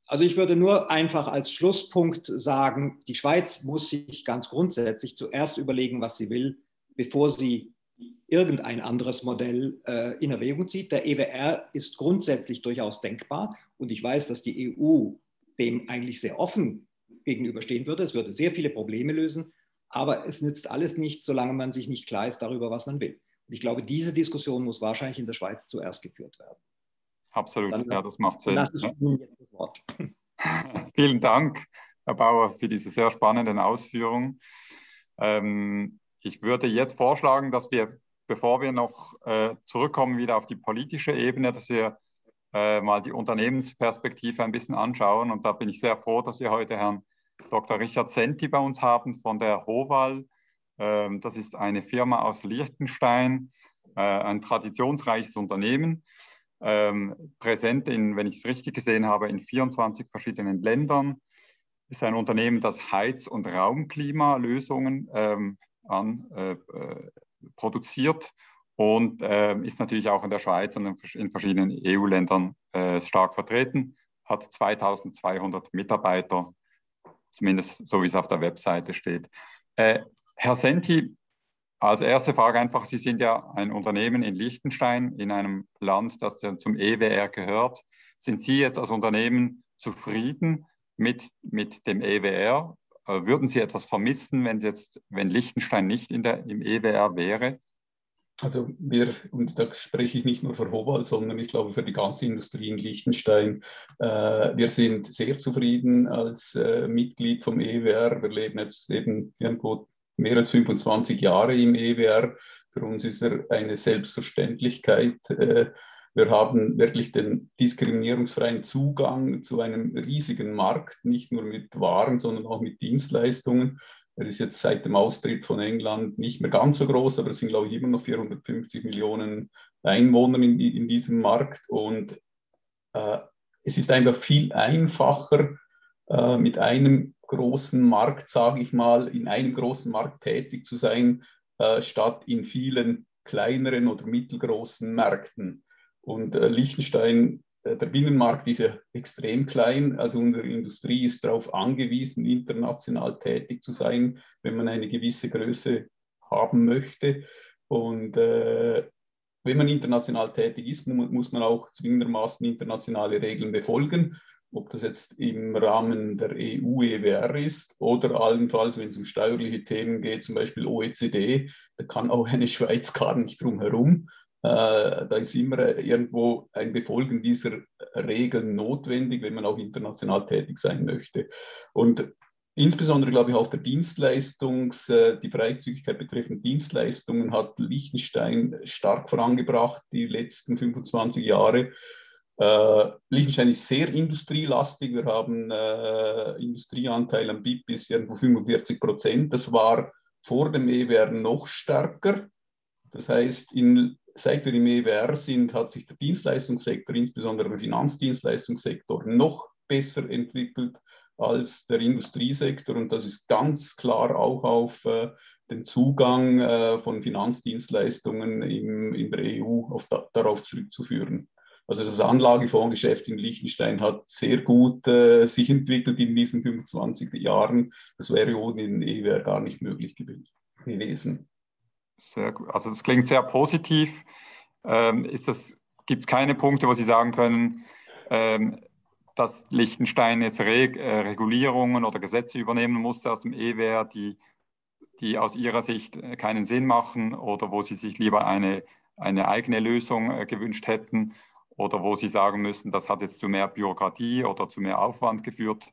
Also ich würde nur einfach als Schlusspunkt sagen, die Schweiz muss sich ganz grundsätzlich zuerst überlegen, was sie will bevor sie irgendein anderes Modell äh, in Erwägung zieht. Der EWR ist grundsätzlich durchaus denkbar und ich weiß, dass die EU dem eigentlich sehr offen gegenüberstehen würde. Es würde sehr viele Probleme lösen, aber es nützt alles nichts, solange man sich nicht klar ist darüber, was man will. Und ich glaube, diese Diskussion muss wahrscheinlich in der Schweiz zuerst geführt werden. Absolut, dann, ja, das macht Sinn. Das Vielen Dank, Herr Bauer, für diese sehr spannenden Ausführungen. Ähm, ich würde jetzt vorschlagen, dass wir, bevor wir noch äh, zurückkommen wieder auf die politische Ebene, dass wir äh, mal die Unternehmensperspektive ein bisschen anschauen. Und da bin ich sehr froh, dass wir heute Herrn Dr. Richard Senti bei uns haben von der Hoval. Ähm, das ist eine Firma aus Liechtenstein, äh, ein traditionsreiches Unternehmen, ähm, präsent in, wenn ich es richtig gesehen habe, in 24 verschiedenen Ländern. Ist ein Unternehmen, das Heiz- und Raumklimalösungen ähm, an, äh, äh, produziert und ist natürlich auch in der Schweiz und in verschiedenen EU-Ländern stark vertreten, hat 2200 Mitarbeiter, zumindest so wie es auf der Webseite steht. Äh, Herr Senti, als erste Frage einfach, Sie sind ja ein Unternehmen in Liechtenstein, in einem Land, das zum EWR gehört. Sind Sie jetzt als Unternehmen zufrieden mit, mit dem EWR? Äh, würden Sie etwas vermissen, wenn jetzt, wenn Liechtenstein nicht in der, im EWR wäre? Also wir, und da spreche ich nicht nur für Howald, sondern ich glaube für die ganze Industrie in Liechtenstein, äh, wir sind sehr zufrieden als äh, Mitglied vom EWR. Wir leben jetzt eben irgendwo mehr als 25 Jahre im EWR. Für uns ist er eine Selbstverständlichkeit. Äh, wir haben wirklich den diskriminierungsfreien Zugang zu einem riesigen Markt, nicht nur mit Waren, sondern auch mit Dienstleistungen. Er ist jetzt seit dem Austritt von England nicht mehr ganz so groß, aber es sind, glaube ich, immer noch 450 Millionen Einwohner in, in diesem Markt. Und äh, es ist einfach viel einfacher, äh, mit einem großen Markt, sage ich mal, in einem großen Markt tätig zu sein, äh, statt in vielen kleineren oder mittelgroßen Märkten. Und äh, Liechtenstein der Binnenmarkt ist ja extrem klein. Also unsere Industrie ist darauf angewiesen, international tätig zu sein, wenn man eine gewisse Größe haben möchte. Und äh, wenn man international tätig ist, muss man auch zwingendermaßen internationale Regeln befolgen. Ob das jetzt im Rahmen der EU-EWR ist oder allenfalls, wenn es um steuerliche Themen geht, zum Beispiel OECD, da kann auch eine Schweiz gar nicht drum herum. Äh, da ist immer irgendwo ein Befolgen dieser Regeln notwendig, wenn man auch international tätig sein möchte. Und insbesondere, glaube ich, auch der Dienstleistungs, äh, die Freizügigkeit betreffend Dienstleistungen hat Liechtenstein stark vorangebracht die letzten 25 Jahre. Äh, Liechtenstein ist sehr industrielastig. Wir haben äh, Industrieanteil am BIP bis irgendwo 45 Prozent. Das war vor dem EWR noch stärker. Das heißt, in seit wir im EWR sind, hat sich der Dienstleistungssektor, insbesondere der Finanzdienstleistungssektor, noch besser entwickelt als der Industriesektor. Und das ist ganz klar auch auf äh, den Zugang äh, von Finanzdienstleistungen im, in der EU da, darauf zurückzuführen. Also das Anlagefondsgeschäft in Liechtenstein hat sehr gut äh, sich entwickelt in diesen 25 Jahren. Das wäre ohne den EWR gar nicht möglich gewesen. Sehr gut. Also das klingt sehr positiv. Ähm, Gibt es keine Punkte, wo Sie sagen können, ähm, dass Liechtenstein jetzt Re äh, Regulierungen oder Gesetze übernehmen musste aus dem EWR, die, die aus Ihrer Sicht äh, keinen Sinn machen oder wo Sie sich lieber eine, eine eigene Lösung äh, gewünscht hätten oder wo Sie sagen müssen, das hat jetzt zu mehr Bürokratie oder zu mehr Aufwand geführt?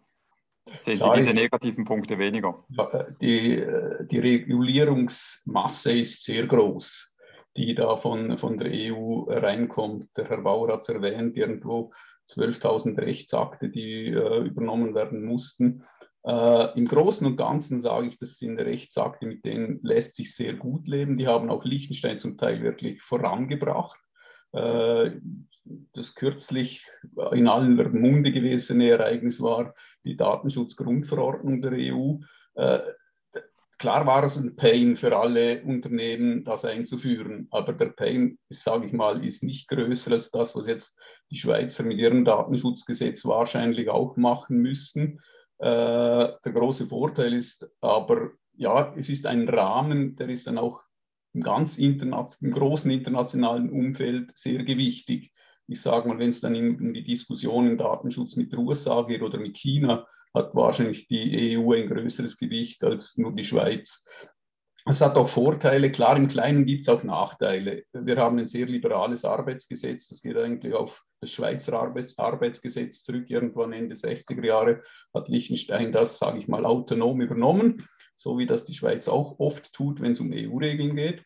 Sehen Sie diese negativen Punkte weniger? Die, die Regulierungsmasse ist sehr groß, die da von, von der EU reinkommt. Der Herr Bauer hat es erwähnt, irgendwo 12.000 Rechtsakte, die äh, übernommen werden mussten. Äh, Im Großen und Ganzen sage ich, das sind Rechtsakte, mit denen lässt sich sehr gut leben. Die haben auch Liechtenstein zum Teil wirklich vorangebracht. Äh, das kürzlich in aller Munde gewesene Ereignis war die Datenschutzgrundverordnung der EU. Äh, klar war es ein Pain für alle Unternehmen, das einzuführen, aber der Pain, sage ich mal, ist nicht größer als das, was jetzt die Schweizer mit ihrem Datenschutzgesetz wahrscheinlich auch machen müssten. Äh, der große Vorteil ist aber, ja, es ist ein Rahmen, der ist dann auch im ganz im großen internationalen Umfeld sehr gewichtig. Ich sage mal, wenn es dann in, in die Diskussion im Datenschutz mit den USA geht oder mit China, hat wahrscheinlich die EU ein größeres Gewicht als nur die Schweiz. Es hat auch Vorteile. Klar, im Kleinen gibt es auch Nachteile. Wir haben ein sehr liberales Arbeitsgesetz. Das geht eigentlich auf das Schweizer Arbeits Arbeitsgesetz zurück. Irgendwann Ende 60er Jahre hat Liechtenstein das, sage ich mal, autonom übernommen so wie das die Schweiz auch oft tut, wenn es um EU-Regeln geht.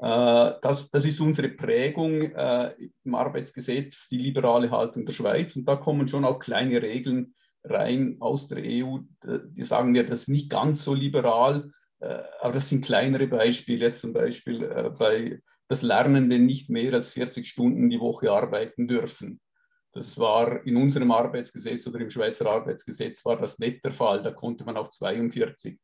Äh, das, das, ist unsere Prägung äh, im Arbeitsgesetz, die liberale Haltung der Schweiz. Und da kommen schon auch kleine Regeln rein aus der EU. Die sagen wir, das ist nicht ganz so liberal, äh, aber das sind kleinere Beispiele. Jetzt zum Beispiel bei das Lernende nicht mehr als 40 Stunden die Woche arbeiten dürfen. Das war in unserem Arbeitsgesetz oder im Schweizer Arbeitsgesetz war das nicht der Fall. Da konnte man auch 42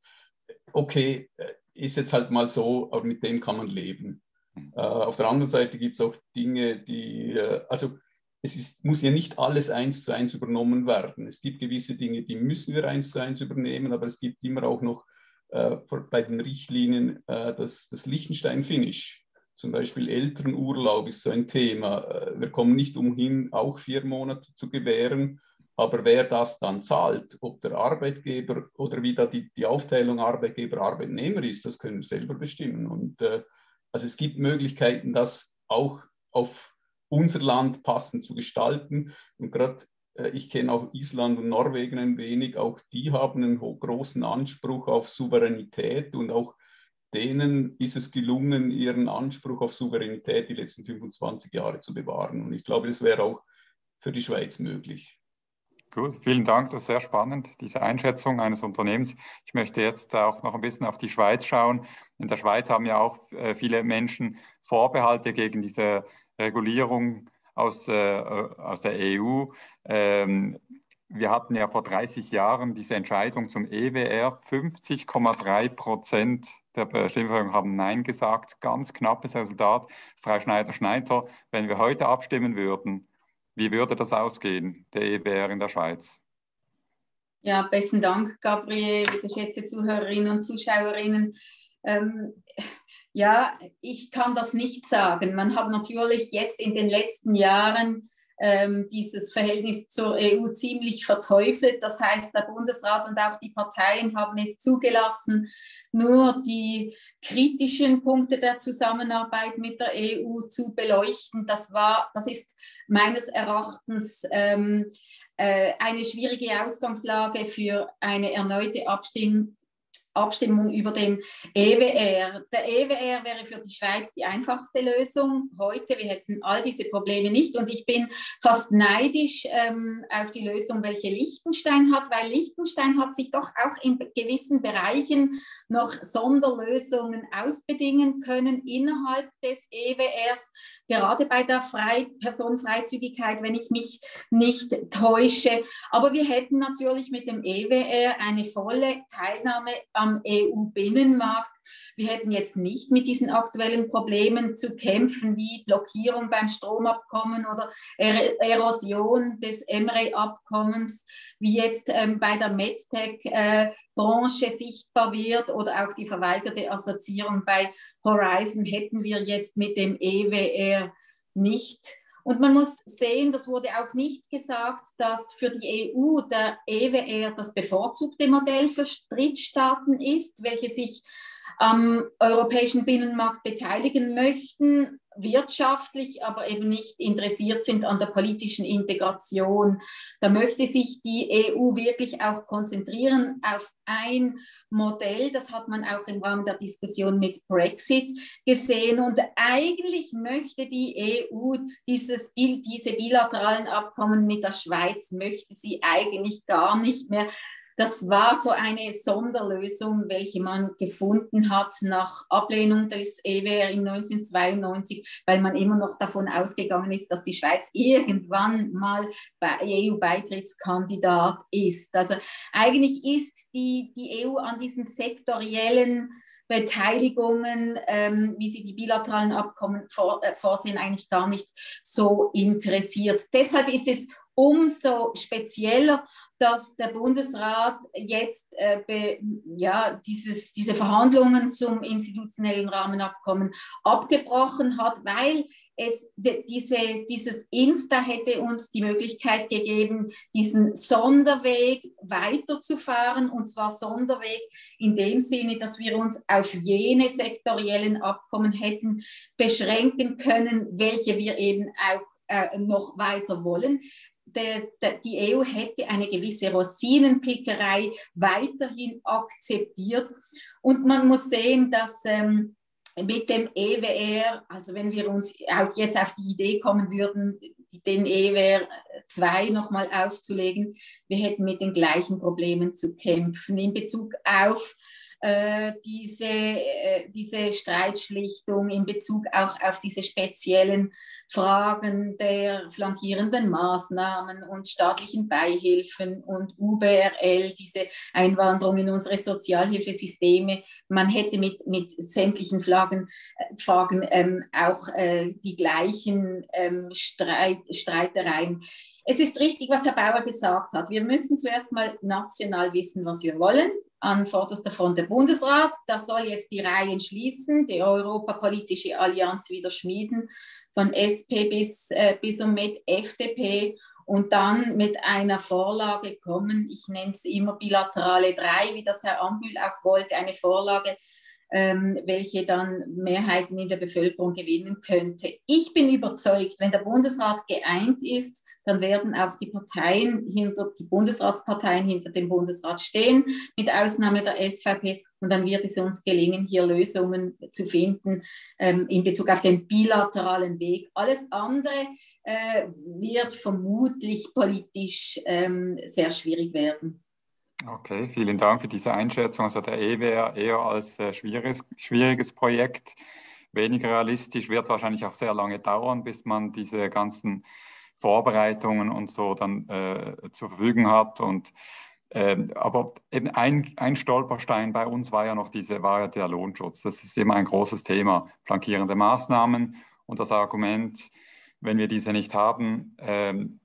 okay, äh, ist jetzt halt mal so, aber mit dem kann man leben. Mhm. Äh, auf der anderen Seite gibt es auch Dinge, die, äh, also es ist, muss ja nicht alles eins zu eins übernommen werden. Es gibt gewisse Dinge, die müssen wir eins zu eins übernehmen, aber es gibt immer auch noch äh, bei den Richtlinien äh, das, das Liechtenstein-Finish. Zum Beispiel Elternurlaub ist so ein Thema. Äh, wir kommen nicht umhin, auch vier Monate zu gewähren. Aber wer das dann zahlt, ob der Arbeitgeber oder wie da die, die Aufteilung Arbeitgeber-Arbeitnehmer ist, das können wir selber bestimmen. Und äh, also es gibt Möglichkeiten, das auch auf unser Land passend zu gestalten. Und gerade äh, ich kenne auch Island und Norwegen ein wenig, auch die haben einen großen Anspruch auf Souveränität und auch denen ist es gelungen, ihren Anspruch auf Souveränität die letzten 25 Jahre zu bewahren. Und ich glaube, das wäre auch für die Schweiz möglich. Gut, vielen Dank. Das ist sehr spannend, diese Einschätzung eines Unternehmens. Ich möchte jetzt auch noch ein bisschen auf die Schweiz schauen. In der Schweiz haben ja auch äh, viele Menschen Vorbehalte gegen diese Regulierung aus, äh, aus der EU. Ähm, wir hatten ja vor 30 Jahren diese Entscheidung zum EWR. 50,3 Prozent der Stimmbevölkerung haben Nein gesagt. Ganz knappes Resultat. Frau Schneider-Schneider, wenn wir heute abstimmen würden, wie würde das ausgehen, der EWR in der Schweiz? Ja, besten Dank, Gabriel, geschätzte Zuhörerinnen und Zuschauerinnen. Ähm, ja, ich kann das nicht sagen. Man hat natürlich jetzt in den letzten Jahren ähm, dieses Verhältnis zur EU ziemlich verteufelt. Das heißt, der Bundesrat und auch die Parteien haben es zugelassen, nur die kritischen Punkte der Zusammenarbeit mit der EU zu beleuchten. Das war, das ist meines Erachtens ähm, äh, eine schwierige Ausgangslage für eine erneute Abstimmung Abstimmung über den EWR. Der EWR wäre für die Schweiz die einfachste Lösung heute. Wir hätten all diese Probleme nicht und ich bin fast neidisch ähm, auf die Lösung, welche Liechtenstein hat, weil Liechtenstein hat sich doch auch in gewissen Bereichen noch Sonderlösungen ausbedingen können innerhalb des EWRs, gerade bei der Frei Personenfreizügigkeit, wenn ich mich nicht täusche. Aber wir hätten natürlich mit dem EWR eine volle Teilnahme am am EU-Binnenmarkt. Wir hätten jetzt nicht mit diesen aktuellen Problemen zu kämpfen, wie Blockierung beim Stromabkommen oder Erosion des EMRE-Abkommens, wie jetzt ähm, bei der MedTech-Branche äh, sichtbar wird oder auch die verweigerte Assoziierung bei Horizon hätten wir jetzt mit dem EWR nicht. Und man muss sehen, das wurde auch nicht gesagt, dass für die EU der EWR das bevorzugte Modell für Drittstaaten ist, welche sich am europäischen Binnenmarkt beteiligen möchten wirtschaftlich, aber eben nicht interessiert sind an der politischen Integration. Da möchte sich die EU wirklich auch konzentrieren auf ein Modell. Das hat man auch im Rahmen der Diskussion mit Brexit gesehen. Und eigentlich möchte die EU dieses, diese bilateralen Abkommen mit der Schweiz, möchte sie eigentlich gar nicht mehr das war so eine Sonderlösung, welche man gefunden hat nach Ablehnung des EWR in 1992, weil man immer noch davon ausgegangen ist, dass die Schweiz irgendwann mal EU-Beitrittskandidat ist. Also eigentlich ist die, die EU an diesen sektoriellen Beteiligungen, ähm, wie sie die bilateralen Abkommen vor, äh, vorsehen, eigentlich gar nicht so interessiert. Deshalb ist es umso spezieller, dass der Bundesrat jetzt äh, be, ja, dieses, diese Verhandlungen zum institutionellen Rahmenabkommen abgebrochen hat, weil es, diese, dieses Insta hätte uns die Möglichkeit gegeben, diesen Sonderweg weiterzufahren, und zwar Sonderweg in dem Sinne, dass wir uns auf jene sektoriellen Abkommen hätten beschränken können, welche wir eben auch äh, noch weiter wollen der, der, die EU hätte eine gewisse Rosinenpickerei weiterhin akzeptiert. Und man muss sehen, dass ähm, mit dem EWR, also wenn wir uns auch jetzt auf die Idee kommen würden, den EWR 2 nochmal aufzulegen, wir hätten mit den gleichen Problemen zu kämpfen in Bezug auf diese, äh, diese Streitschlichtung, in Bezug auch auf diese speziellen Fragen der flankierenden Maßnahmen und staatlichen Beihilfen und UBRL, diese Einwanderung in unsere Sozialhilfesysteme. Man hätte mit, mit sämtlichen Fragen, äh, Fragen ähm, auch äh, die gleichen ähm, Streit, Streitereien. Es ist richtig, was Herr Bauer gesagt hat. Wir müssen zuerst mal national wissen, was wir wollen an vorderster Front der Bundesrat. Das soll jetzt die Reihen schließen, die Europapolitische Allianz wieder schmieden von SP bis, äh, bis und mit FDP und dann mit einer Vorlage kommen, ich nenne es immer bilaterale drei, wie das Herr Ambül auch wollte, eine Vorlage, ähm, welche dann Mehrheiten in der Bevölkerung gewinnen könnte. Ich bin überzeugt, wenn der Bundesrat geeint ist, dann werden auch die Parteien hinter, die Bundesratsparteien hinter dem Bundesrat stehen, mit Ausnahme der SVP. Und dann wird es uns gelingen, hier Lösungen zu finden ähm, in Bezug auf den bilateralen Weg. Alles andere äh, wird vermutlich politisch ähm, sehr schwierig werden. Okay, vielen Dank für diese Einschätzung. Also der EWR eher als äh, schwieriges, schwieriges Projekt, weniger realistisch, wird wahrscheinlich auch sehr lange dauern, bis man diese ganzen Vorbereitungen und so dann äh, zur Verfügung hat. Und, äh, aber eben ein, ein Stolperstein bei uns war ja noch diese, war ja der Lohnschutz. Das ist immer ein großes Thema. Flankierende Maßnahmen und das Argument, wenn wir diese nicht haben, ähm,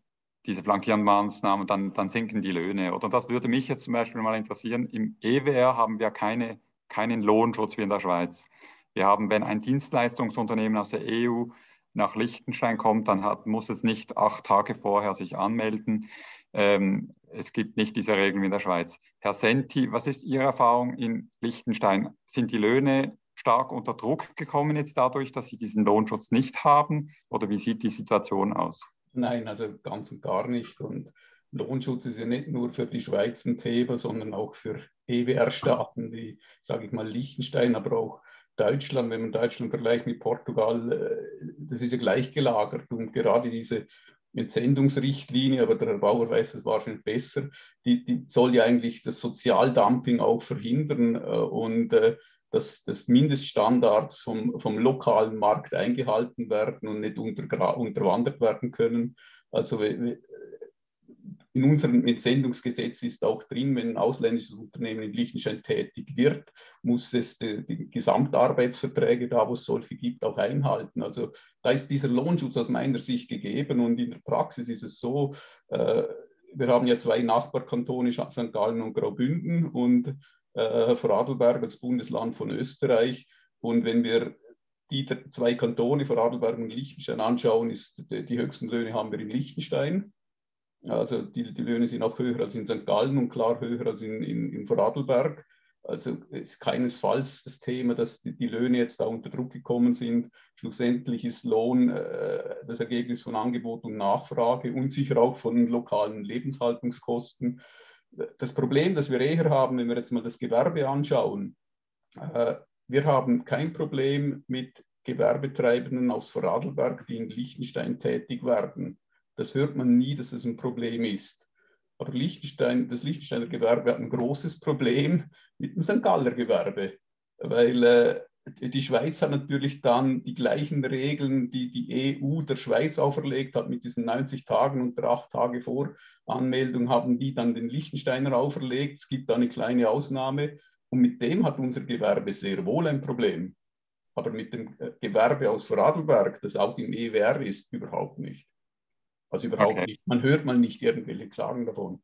diese flankierenden Maßnahmen, dann, dann sinken die Löhne. Oder das würde mich jetzt zum Beispiel mal interessieren. Im EWR haben wir keine, keinen Lohnschutz wie in der Schweiz. Wir haben, wenn ein Dienstleistungsunternehmen aus der EU nach Liechtenstein kommt, dann hat, muss es nicht acht Tage vorher sich anmelden. Ähm, es gibt nicht diese Regeln wie in der Schweiz. Herr Senti, was ist Ihre Erfahrung in Liechtenstein? Sind die Löhne stark unter Druck gekommen jetzt dadurch, dass Sie diesen Lohnschutz nicht haben? Oder wie sieht die Situation aus? Nein, also ganz und gar nicht. Und Lohnschutz ist ja nicht nur für die Schweiz ein Thema, sondern auch für EWR-Staaten wie, sage ich mal, Liechtenstein, aber auch Deutschland, wenn man Deutschland vergleicht mit Portugal, äh, das ist ja gleichgelagert und gerade diese Entsendungsrichtlinie, aber der Herr Bauer weiß das wahrscheinlich besser, die, die soll ja eigentlich das Sozialdumping auch verhindern äh, und äh, dass, dass Mindeststandards vom, vom lokalen Markt eingehalten werden und nicht unter, unterwandert werden können. Also in unserem Entsendungsgesetz ist auch drin, wenn ein ausländisches Unternehmen in Liechtenstein tätig wird, muss es die, die Gesamtarbeitsverträge, da wo es solche gibt, auch einhalten. Also da ist dieser Lohnschutz aus meiner Sicht gegeben und in der Praxis ist es so, äh, wir haben ja zwei Nachbarkantone, St. Gallen und Graubünden und äh, Vorarlberg als Bundesland von Österreich. Und wenn wir die zwei Kantone, Vorarlberg und Liechtenstein, anschauen, ist die, die höchsten Löhne haben wir in Liechtenstein also die, die Löhne sind auch höher als in St. Gallen und klar höher als in, in, in Vorarlberg. Also ist keinesfalls das Thema, dass die, die, Löhne jetzt da unter Druck gekommen sind. Schlussendlich ist Lohn äh, das Ergebnis von Angebot und Nachfrage und sicher auch von lokalen Lebenshaltungskosten. Das Problem, das wir eher haben, wenn wir jetzt mal das Gewerbe anschauen, äh, wir haben kein Problem mit Gewerbetreibenden aus Vorarlberg, die in Liechtenstein tätig werden. Das hört man nie, dass es ein Problem ist. Aber Liechtenstein, das Liechtensteiner Gewerbe hat ein großes Problem mit dem St. Galler Gewerbe, weil äh, die Schweiz hat natürlich dann die gleichen Regeln, die die EU der Schweiz auferlegt hat, mit diesen 90 Tagen und der 8 Tage Voranmeldung, haben die dann den Liechtensteiner auferlegt. Es gibt da eine kleine Ausnahme. Und mit dem hat unser Gewerbe sehr wohl ein Problem. Aber mit dem äh, Gewerbe aus Vorarlberg, das auch im EWR ist, überhaupt nicht. Also überhaupt okay. nicht. Man hört mal nicht irgendwelche Klagen davon.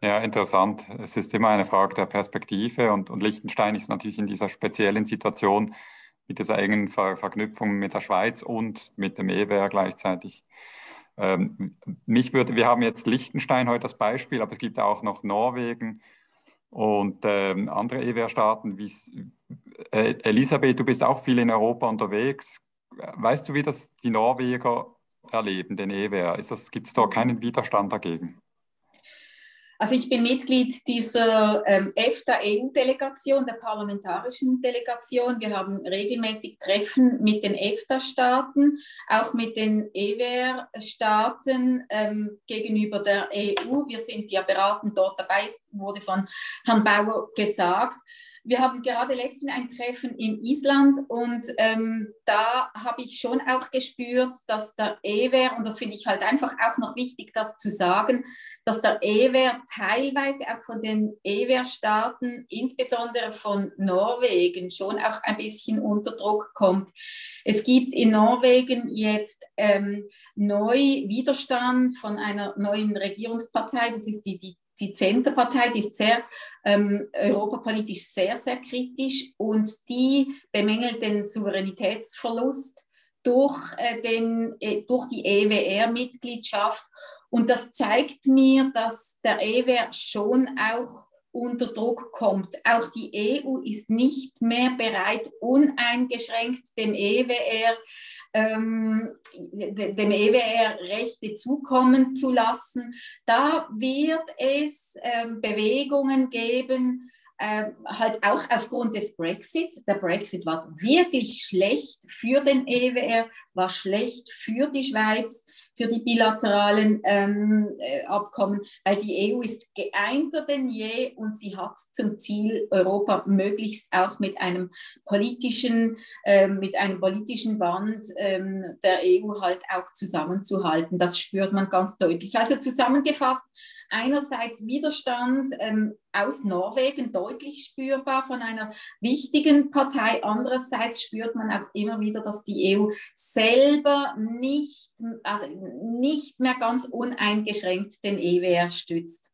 Ja, interessant. Es ist immer eine Frage der Perspektive und, und Liechtenstein ist natürlich in dieser speziellen Situation mit dieser engen Ver Verknüpfung mit der Schweiz und mit dem EWR gleichzeitig. Ähm, mich würde, wir haben jetzt Liechtenstein heute als Beispiel, aber es gibt auch noch Norwegen und ähm, andere EWR-Staaten. Äh, Elisabeth, du bist auch viel in Europa unterwegs. Weißt du, wie das die Norweger erleben, den EWR? Gibt es da keinen Widerstand dagegen? Also ich bin Mitglied dieser ähm, EFTA-EU-Delegation, der parlamentarischen Delegation. Wir haben regelmäßig Treffen mit den EFTA-Staaten, auch mit den EWR-Staaten ähm, gegenüber der EU. Wir sind ja beratend dort dabei, wurde von Herrn Bauer gesagt. Wir haben gerade letztens ein Treffen in Island und ähm, da habe ich schon auch gespürt, dass der EWR, und das finde ich halt einfach auch noch wichtig, das zu sagen, dass der EWR teilweise auch von den EWR-Staaten, insbesondere von Norwegen, schon auch ein bisschen unter Druck kommt. Es gibt in Norwegen jetzt ähm, neu Widerstand von einer neuen Regierungspartei, das ist die, die die Centerpartei, die ist sehr ähm, europapolitisch sehr, sehr kritisch und die bemängelt den Souveränitätsverlust durch, äh, den, äh, durch die EWR-Mitgliedschaft. Und das zeigt mir, dass der EWR schon auch unter Druck kommt. Auch die EU ist nicht mehr bereit, uneingeschränkt dem EWR ähm, dem EWR Rechte zukommen zu lassen. Da wird es ähm, Bewegungen geben, äh, halt auch aufgrund des Brexit. Der Brexit war wirklich schlecht für den EWR, war schlecht für die Schweiz, für die bilateralen ähm, äh, Abkommen, weil die EU ist geeinter denn je und sie hat zum Ziel, Europa möglichst auch mit einem politischen, äh, mit einem politischen Band ähm, der EU halt auch zusammenzuhalten. Das spürt man ganz deutlich. Also zusammengefasst, einerseits Widerstand ähm, aus Norwegen deutlich spürbar von einer wichtigen Partei, andererseits spürt man auch immer wieder, dass die EU selber nicht, also nicht mehr ganz uneingeschränkt den EWR stützt.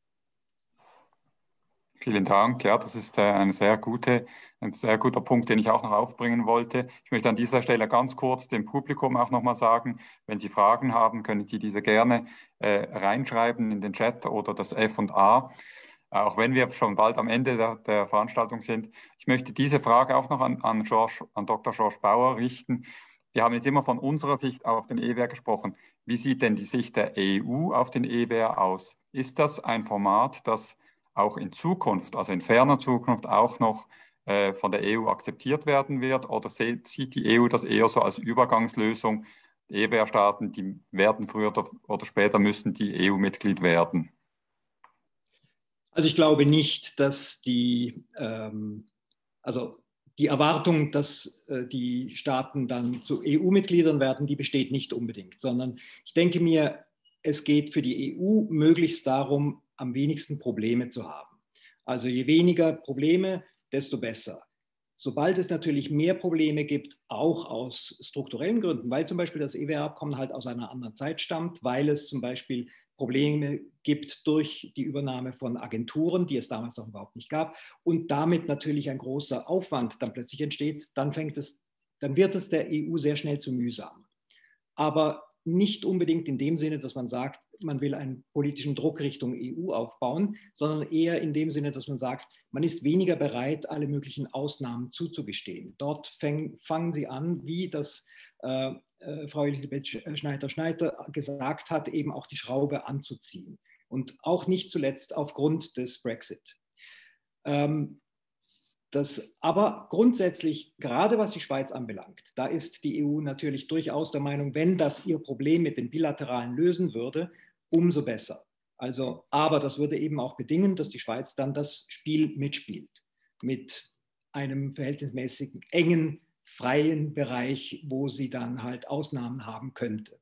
Vielen Dank. Ja, das ist äh, ein sehr, gute, ein sehr guter Punkt, den ich auch noch aufbringen wollte. Ich möchte an dieser Stelle ganz kurz dem Publikum auch nochmal sagen, wenn Sie Fragen haben, können Sie diese gerne äh, reinschreiben in den Chat oder das F und A, auch wenn wir schon bald am Ende der, der Veranstaltung sind. Ich möchte diese Frage auch noch an, an, George, an Dr. George Bauer richten. Wir haben jetzt immer von unserer Sicht auf den EWR gesprochen. Wie sieht denn die Sicht der EU auf den EWR aus? Ist das ein Format, das auch in Zukunft, also in ferner Zukunft auch noch äh, von der EU akzeptiert werden wird? Oder sieht die EU das eher so als Übergangslösung? EWR-Staaten, die werden früher oder später müssen die EU-Mitglied werden. Also ich glaube nicht, dass die, ähm, also die Erwartung, dass äh, die Staaten dann zu EU-Mitgliedern werden, die besteht nicht unbedingt, sondern ich denke mir, es geht für die EU möglichst darum, am wenigsten Probleme zu haben. Also je weniger Probleme, desto besser. Sobald es natürlich mehr Probleme gibt, auch aus strukturellen Gründen, weil zum Beispiel das EWR-Abkommen halt aus einer anderen Zeit stammt, weil es zum Beispiel Probleme gibt durch die Übernahme von Agenturen, die es damals noch überhaupt nicht gab, und damit natürlich ein großer Aufwand dann plötzlich entsteht, dann fängt es, dann wird es der EU sehr schnell zu mühsam. Aber nicht unbedingt in dem Sinne, dass man sagt, man will einen politischen Druck Richtung EU aufbauen, sondern eher in dem Sinne, dass man sagt, man ist weniger bereit, alle möglichen Ausnahmen zuzugestehen. Dort fäng, fangen sie an, wie das äh, äh, Frau Elisabeth Schneider-Schneider gesagt hat, eben auch die Schraube anzuziehen. Und auch nicht zuletzt aufgrund des Brexit. Ähm, das, aber grundsätzlich, gerade was die Schweiz anbelangt, da ist die EU natürlich durchaus der Meinung, wenn das ihr Problem mit den Bilateralen lösen würde, umso besser. Also, aber das würde eben auch bedingen, dass die Schweiz dann das Spiel mitspielt, mit einem verhältnismäßig engen, freien Bereich, wo sie dann halt Ausnahmen haben könnte.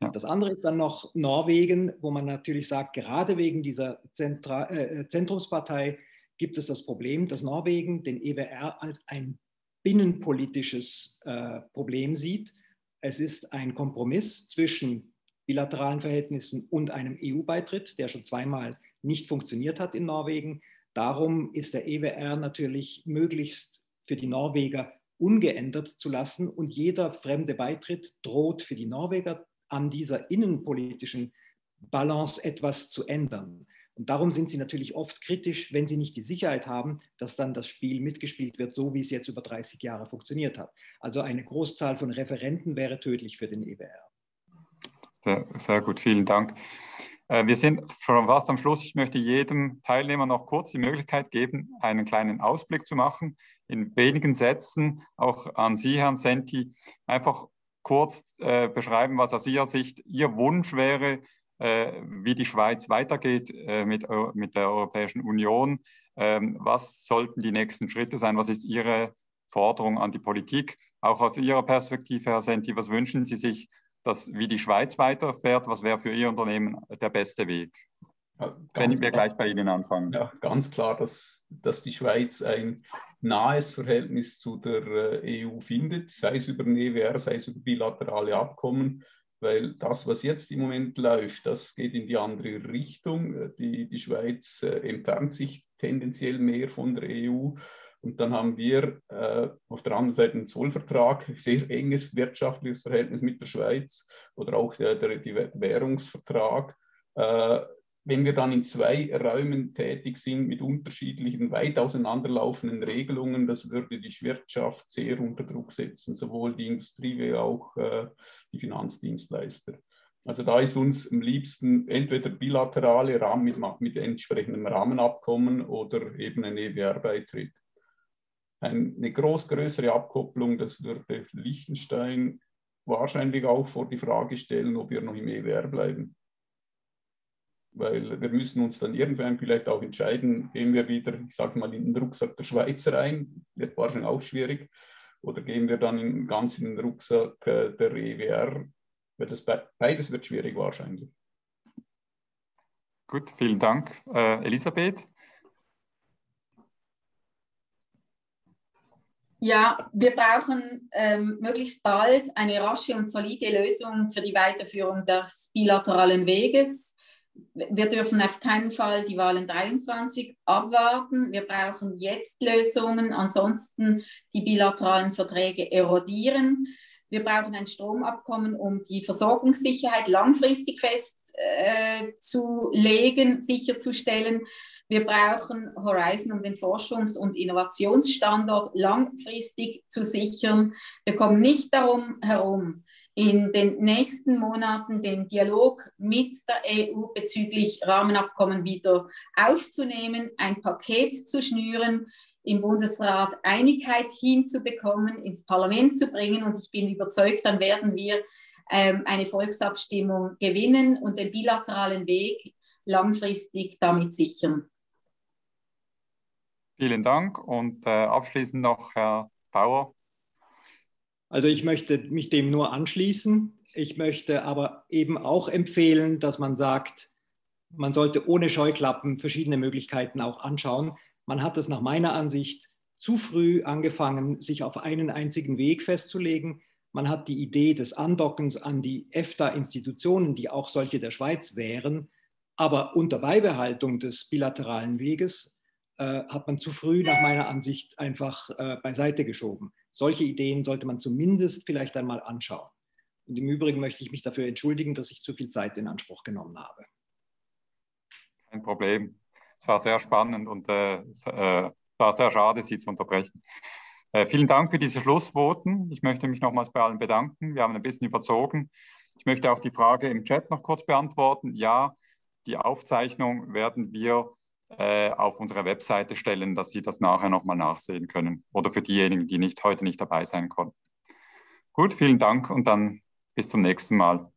Ja. Das andere ist dann noch Norwegen, wo man natürlich sagt, gerade wegen dieser Zentra äh, Zentrumspartei gibt es das Problem, dass Norwegen den EWR als ein binnenpolitisches äh, Problem sieht. Es ist ein Kompromiss zwischen bilateralen Verhältnissen und einem EU-Beitritt, der schon zweimal nicht funktioniert hat in Norwegen. Darum ist der EWR natürlich möglichst für die Norweger ungeändert zu lassen und jeder fremde Beitritt droht für die Norweger an dieser innenpolitischen Balance etwas zu ändern. Und darum sind sie natürlich oft kritisch, wenn sie nicht die Sicherheit haben, dass dann das Spiel mitgespielt wird, so wie es jetzt über 30 Jahre funktioniert hat. Also eine Großzahl von Referenten wäre tödlich für den EWR. Sehr, sehr gut, vielen Dank. Äh, wir sind schon fast am Schluss. Ich möchte jedem Teilnehmer noch kurz die Möglichkeit geben, einen kleinen Ausblick zu machen. In wenigen Sätzen auch an Sie, Herrn Senti, einfach kurz äh, beschreiben, was aus Ihrer Sicht Ihr Wunsch wäre, äh, wie die Schweiz weitergeht äh, mit, mit der Europäischen Union. Ähm, was sollten die nächsten Schritte sein? Was ist Ihre Forderung an die Politik? Auch aus Ihrer Perspektive, Herr Senti, was wünschen Sie sich, dass, wie die Schweiz weiterfährt? Was wäre für Ihr Unternehmen der beste Weg? Ja, Wenn wir klar, gleich bei Ihnen anfangen. Ja, ganz klar, dass, dass die Schweiz ein nahes Verhältnis zu der äh, EU findet, sei es über den EWR, sei es über bilaterale Abkommen weil das, was jetzt im Moment läuft, das geht in die andere Richtung. Die, die Schweiz äh, entfernt sich tendenziell mehr von der EU. Und dann haben wir äh, auf der anderen Seite einen Zollvertrag, sehr enges wirtschaftliches Verhältnis mit der Schweiz oder auch der, der, der Währungsvertrag. Äh, wenn wir dann in zwei Räumen tätig sind mit unterschiedlichen, weit auseinanderlaufenden Regelungen, das würde die Wirtschaft sehr unter Druck setzen, sowohl die Industrie wie auch äh, die Finanzdienstleister. Also da ist uns am liebsten entweder bilaterale Rahmen mit, mit entsprechendem Rahmenabkommen oder eben ein EWR-Beitritt. Eine groß größere Abkopplung, das würde Liechtenstein wahrscheinlich auch vor die Frage stellen, ob wir noch im EWR bleiben. Weil wir müssen uns dann irgendwann vielleicht auch entscheiden, gehen wir wieder, ich sage mal, in den Rucksack der Schweiz rein, wird wahrscheinlich auch schwierig, oder gehen wir dann ganz in den Rucksack äh, der EWR, weil das beides wird schwierig wahrscheinlich. Gut, vielen Dank. Äh, Elisabeth? Ja, wir brauchen ähm, möglichst bald eine rasche und solide Lösung für die Weiterführung des bilateralen Weges. Wir dürfen auf keinen Fall die Wahlen 23 abwarten. Wir brauchen jetzt Lösungen, ansonsten die bilateralen Verträge erodieren. Wir brauchen ein Stromabkommen, um die Versorgungssicherheit langfristig festzulegen, äh, sicherzustellen. Wir brauchen Horizon, um den Forschungs- und Innovationsstandort langfristig zu sichern. Wir kommen nicht darum herum, in den nächsten Monaten den Dialog mit der EU bezüglich Rahmenabkommen wieder aufzunehmen, ein Paket zu schnüren, im Bundesrat Einigkeit hinzubekommen, ins Parlament zu bringen. Und ich bin überzeugt, dann werden wir ähm, eine Volksabstimmung gewinnen und den bilateralen Weg langfristig damit sichern. Vielen Dank und äh, abschließend noch Herr Bauer. Also ich möchte mich dem nur anschließen. Ich möchte aber eben auch empfehlen, dass man sagt, man sollte ohne Scheuklappen verschiedene Möglichkeiten auch anschauen. Man hat es nach meiner Ansicht zu früh angefangen, sich auf einen einzigen Weg festzulegen. Man hat die Idee des Andockens an die EFTA-Institutionen, die auch solche der Schweiz wären, aber unter Beibehaltung des bilateralen Weges äh, hat man zu früh nach meiner Ansicht einfach äh, beiseite geschoben. Solche Ideen sollte man zumindest vielleicht einmal anschauen. Und im Übrigen möchte ich mich dafür entschuldigen, dass ich zu viel Zeit in Anspruch genommen habe. Kein Problem. Es war sehr spannend und äh, es äh, war sehr schade, Sie zu unterbrechen. Äh, vielen Dank für diese Schlussworten. Ich möchte mich nochmals bei allen bedanken. Wir haben ein bisschen überzogen. Ich möchte auch die Frage im Chat noch kurz beantworten. Ja, die Aufzeichnung werden wir äh, auf unsere Webseite stellen, dass Sie das nachher nochmal nachsehen können oder für diejenigen, die nicht, heute nicht dabei sein konnten. Gut, vielen Dank und dann bis zum nächsten Mal.